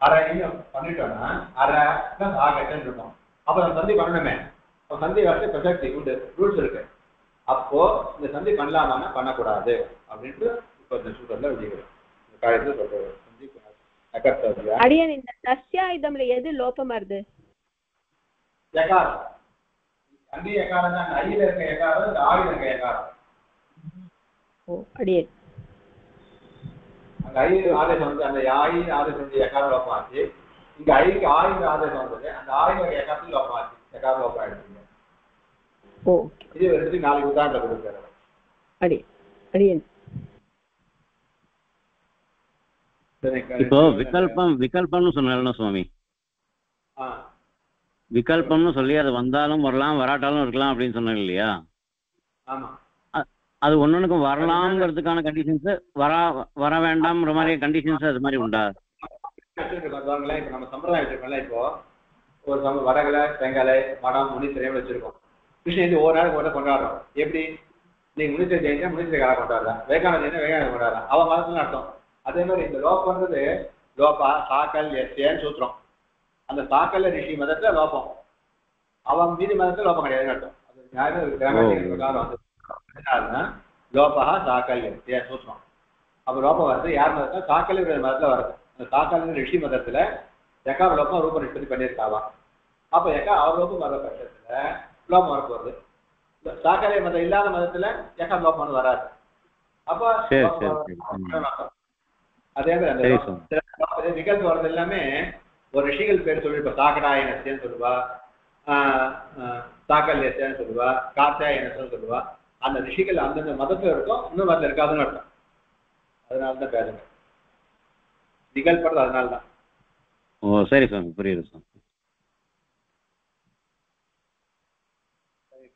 அரையும் பண்ணிட்டோம்னா அரை சாகட்டேன்னு இருக்கும் அப்ப நம்ம சந்தி பண்ணணுமே. இப்போ சந்தி வந்து பிரசக்தி உண்டு. ரூல்ஸ் இருக்கு. அப்போ இந்த சந்தி பண்ணலாமான்னா பண்ணக்கூடாது. அப்படின்ட்டு இப்போ இந்த சூழல்ல விஜயகிறோம் இந்த காரியத்தில் சொல்றது அடியன் இந்த எது அண்டி எகாரம். தான். ஐயில இருக்க அடியன். அந்த ஐ ஆதேசம் வந்து அந்த ஆயி ஆதேசம் வந்து எகாரம் லோகம் ஆச்சு. இங்க ஐக்கு ஆதேசம் வந்தது. அந்த எகாரம் லோகம் ஆயிடுச்சு. ஓ. இது வந்து நாளைக்கு உதாரணத்தை கொடுக்குறாரு. அடியன் அடியன். இப்போ விகல்பம் விகல்பம்னு சொன்னாலும் சுவாமி? விகல்பம்னு சொல்லி அது வந்தாலும் வரலாம் வராட்டாலும் இருக்கலாம் அப்படின்னு சொன்னாங்க இல்லையா? அது ஒன்னொன்னுக்கும் வரலாம்ங்கிறதுக்கான கண்டிஷன்ஸ் வர வர வேண்டாம்ன்ற மாதிரி கண்டிஷன்ஸ் அது மாதிரி உண்டா? இப்போ நம்ம சம்பிரதாயம் வச்சிருக்கோம்ல இப்போ ஒரு சம வடகலை வடம் முனித்திரையும் வச்சிருக்கோம். கிருஷ்ண ஜெயந்தி ஒவ்வொரு நாளுக்கு ஒரு கொண்டாடுறோம். எப்படி? நீங்க முனித்திரை ஜெயந்தியா முனித்திரைக்காக கொண்டாடுறேன் வேகானந்த ஜெயந்தி வேகானந்த கொண்டாடுறேன் அவன் மதத்துல அர்த்தம். அதே மாதிரி இந்த லோகம்ன்றது லோபா சாக்கல் எஸ்ஏன்னு சூத்திரம். அந்த சாக்கல்ல ரிஷி மதத்துல லோபம். அவன் மீதி மதத்துல லோபம் கிடையாதுன்னு அர்த்தம். அது நியாயமே பிரகாரம் வந்து லோபா சாக்கல் எஸ்ஏ சூத்திரம். அப்ப லோபம் வருது யார் மதத்துல? சாக்கல் மதத்துல வருது அந்த சாக்கல் ரிஷி மதத்துல எக்கார லோபம் ரூப நிஷ்பத்தி பண்ணியிருக்காவா? அப்ப எக்கா அவர் லோபம் வர்ற பட்சத்துல லோபம் வரப்போகுது சாக்கலை மதம் இல்லாத மதத்துல எக்கா லோபம்னு வராது. அப்ப அதே மாதிரி அந்த நிகழ்வு வர்றது எல்லாமே ஒரு ரிஷிகள் பேர் சொல்லி இப்ப சாக்கடாயனஸ்யன்னு சொல்லுவா ஆஹ் சாக்கல்யஸ்யன்னு சொல்லுவா காத்தாயனஸ்யன்னு சொல்லுவா. அந்த ரிஷிகள் அந்தந்த மதத்துல இருக்கும் இன்னும் மதத்துல இருக்காதுன்னு அர்த்தம். அதனால தான் பேருங்க நிகழ்ப்படுறது அதனால தான் ஓ சரி சுவாமி புரியுது சுவாமி.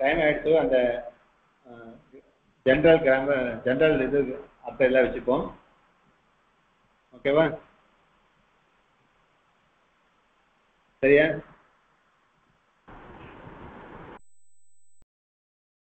டைம் ஆயிடுச்சு. அந்த ஜென்ரல் கிராமர் ஜென்ரல் இது அர்த்தம் எல்லாம் வச்சுப்போம். ஓகேவா சரியா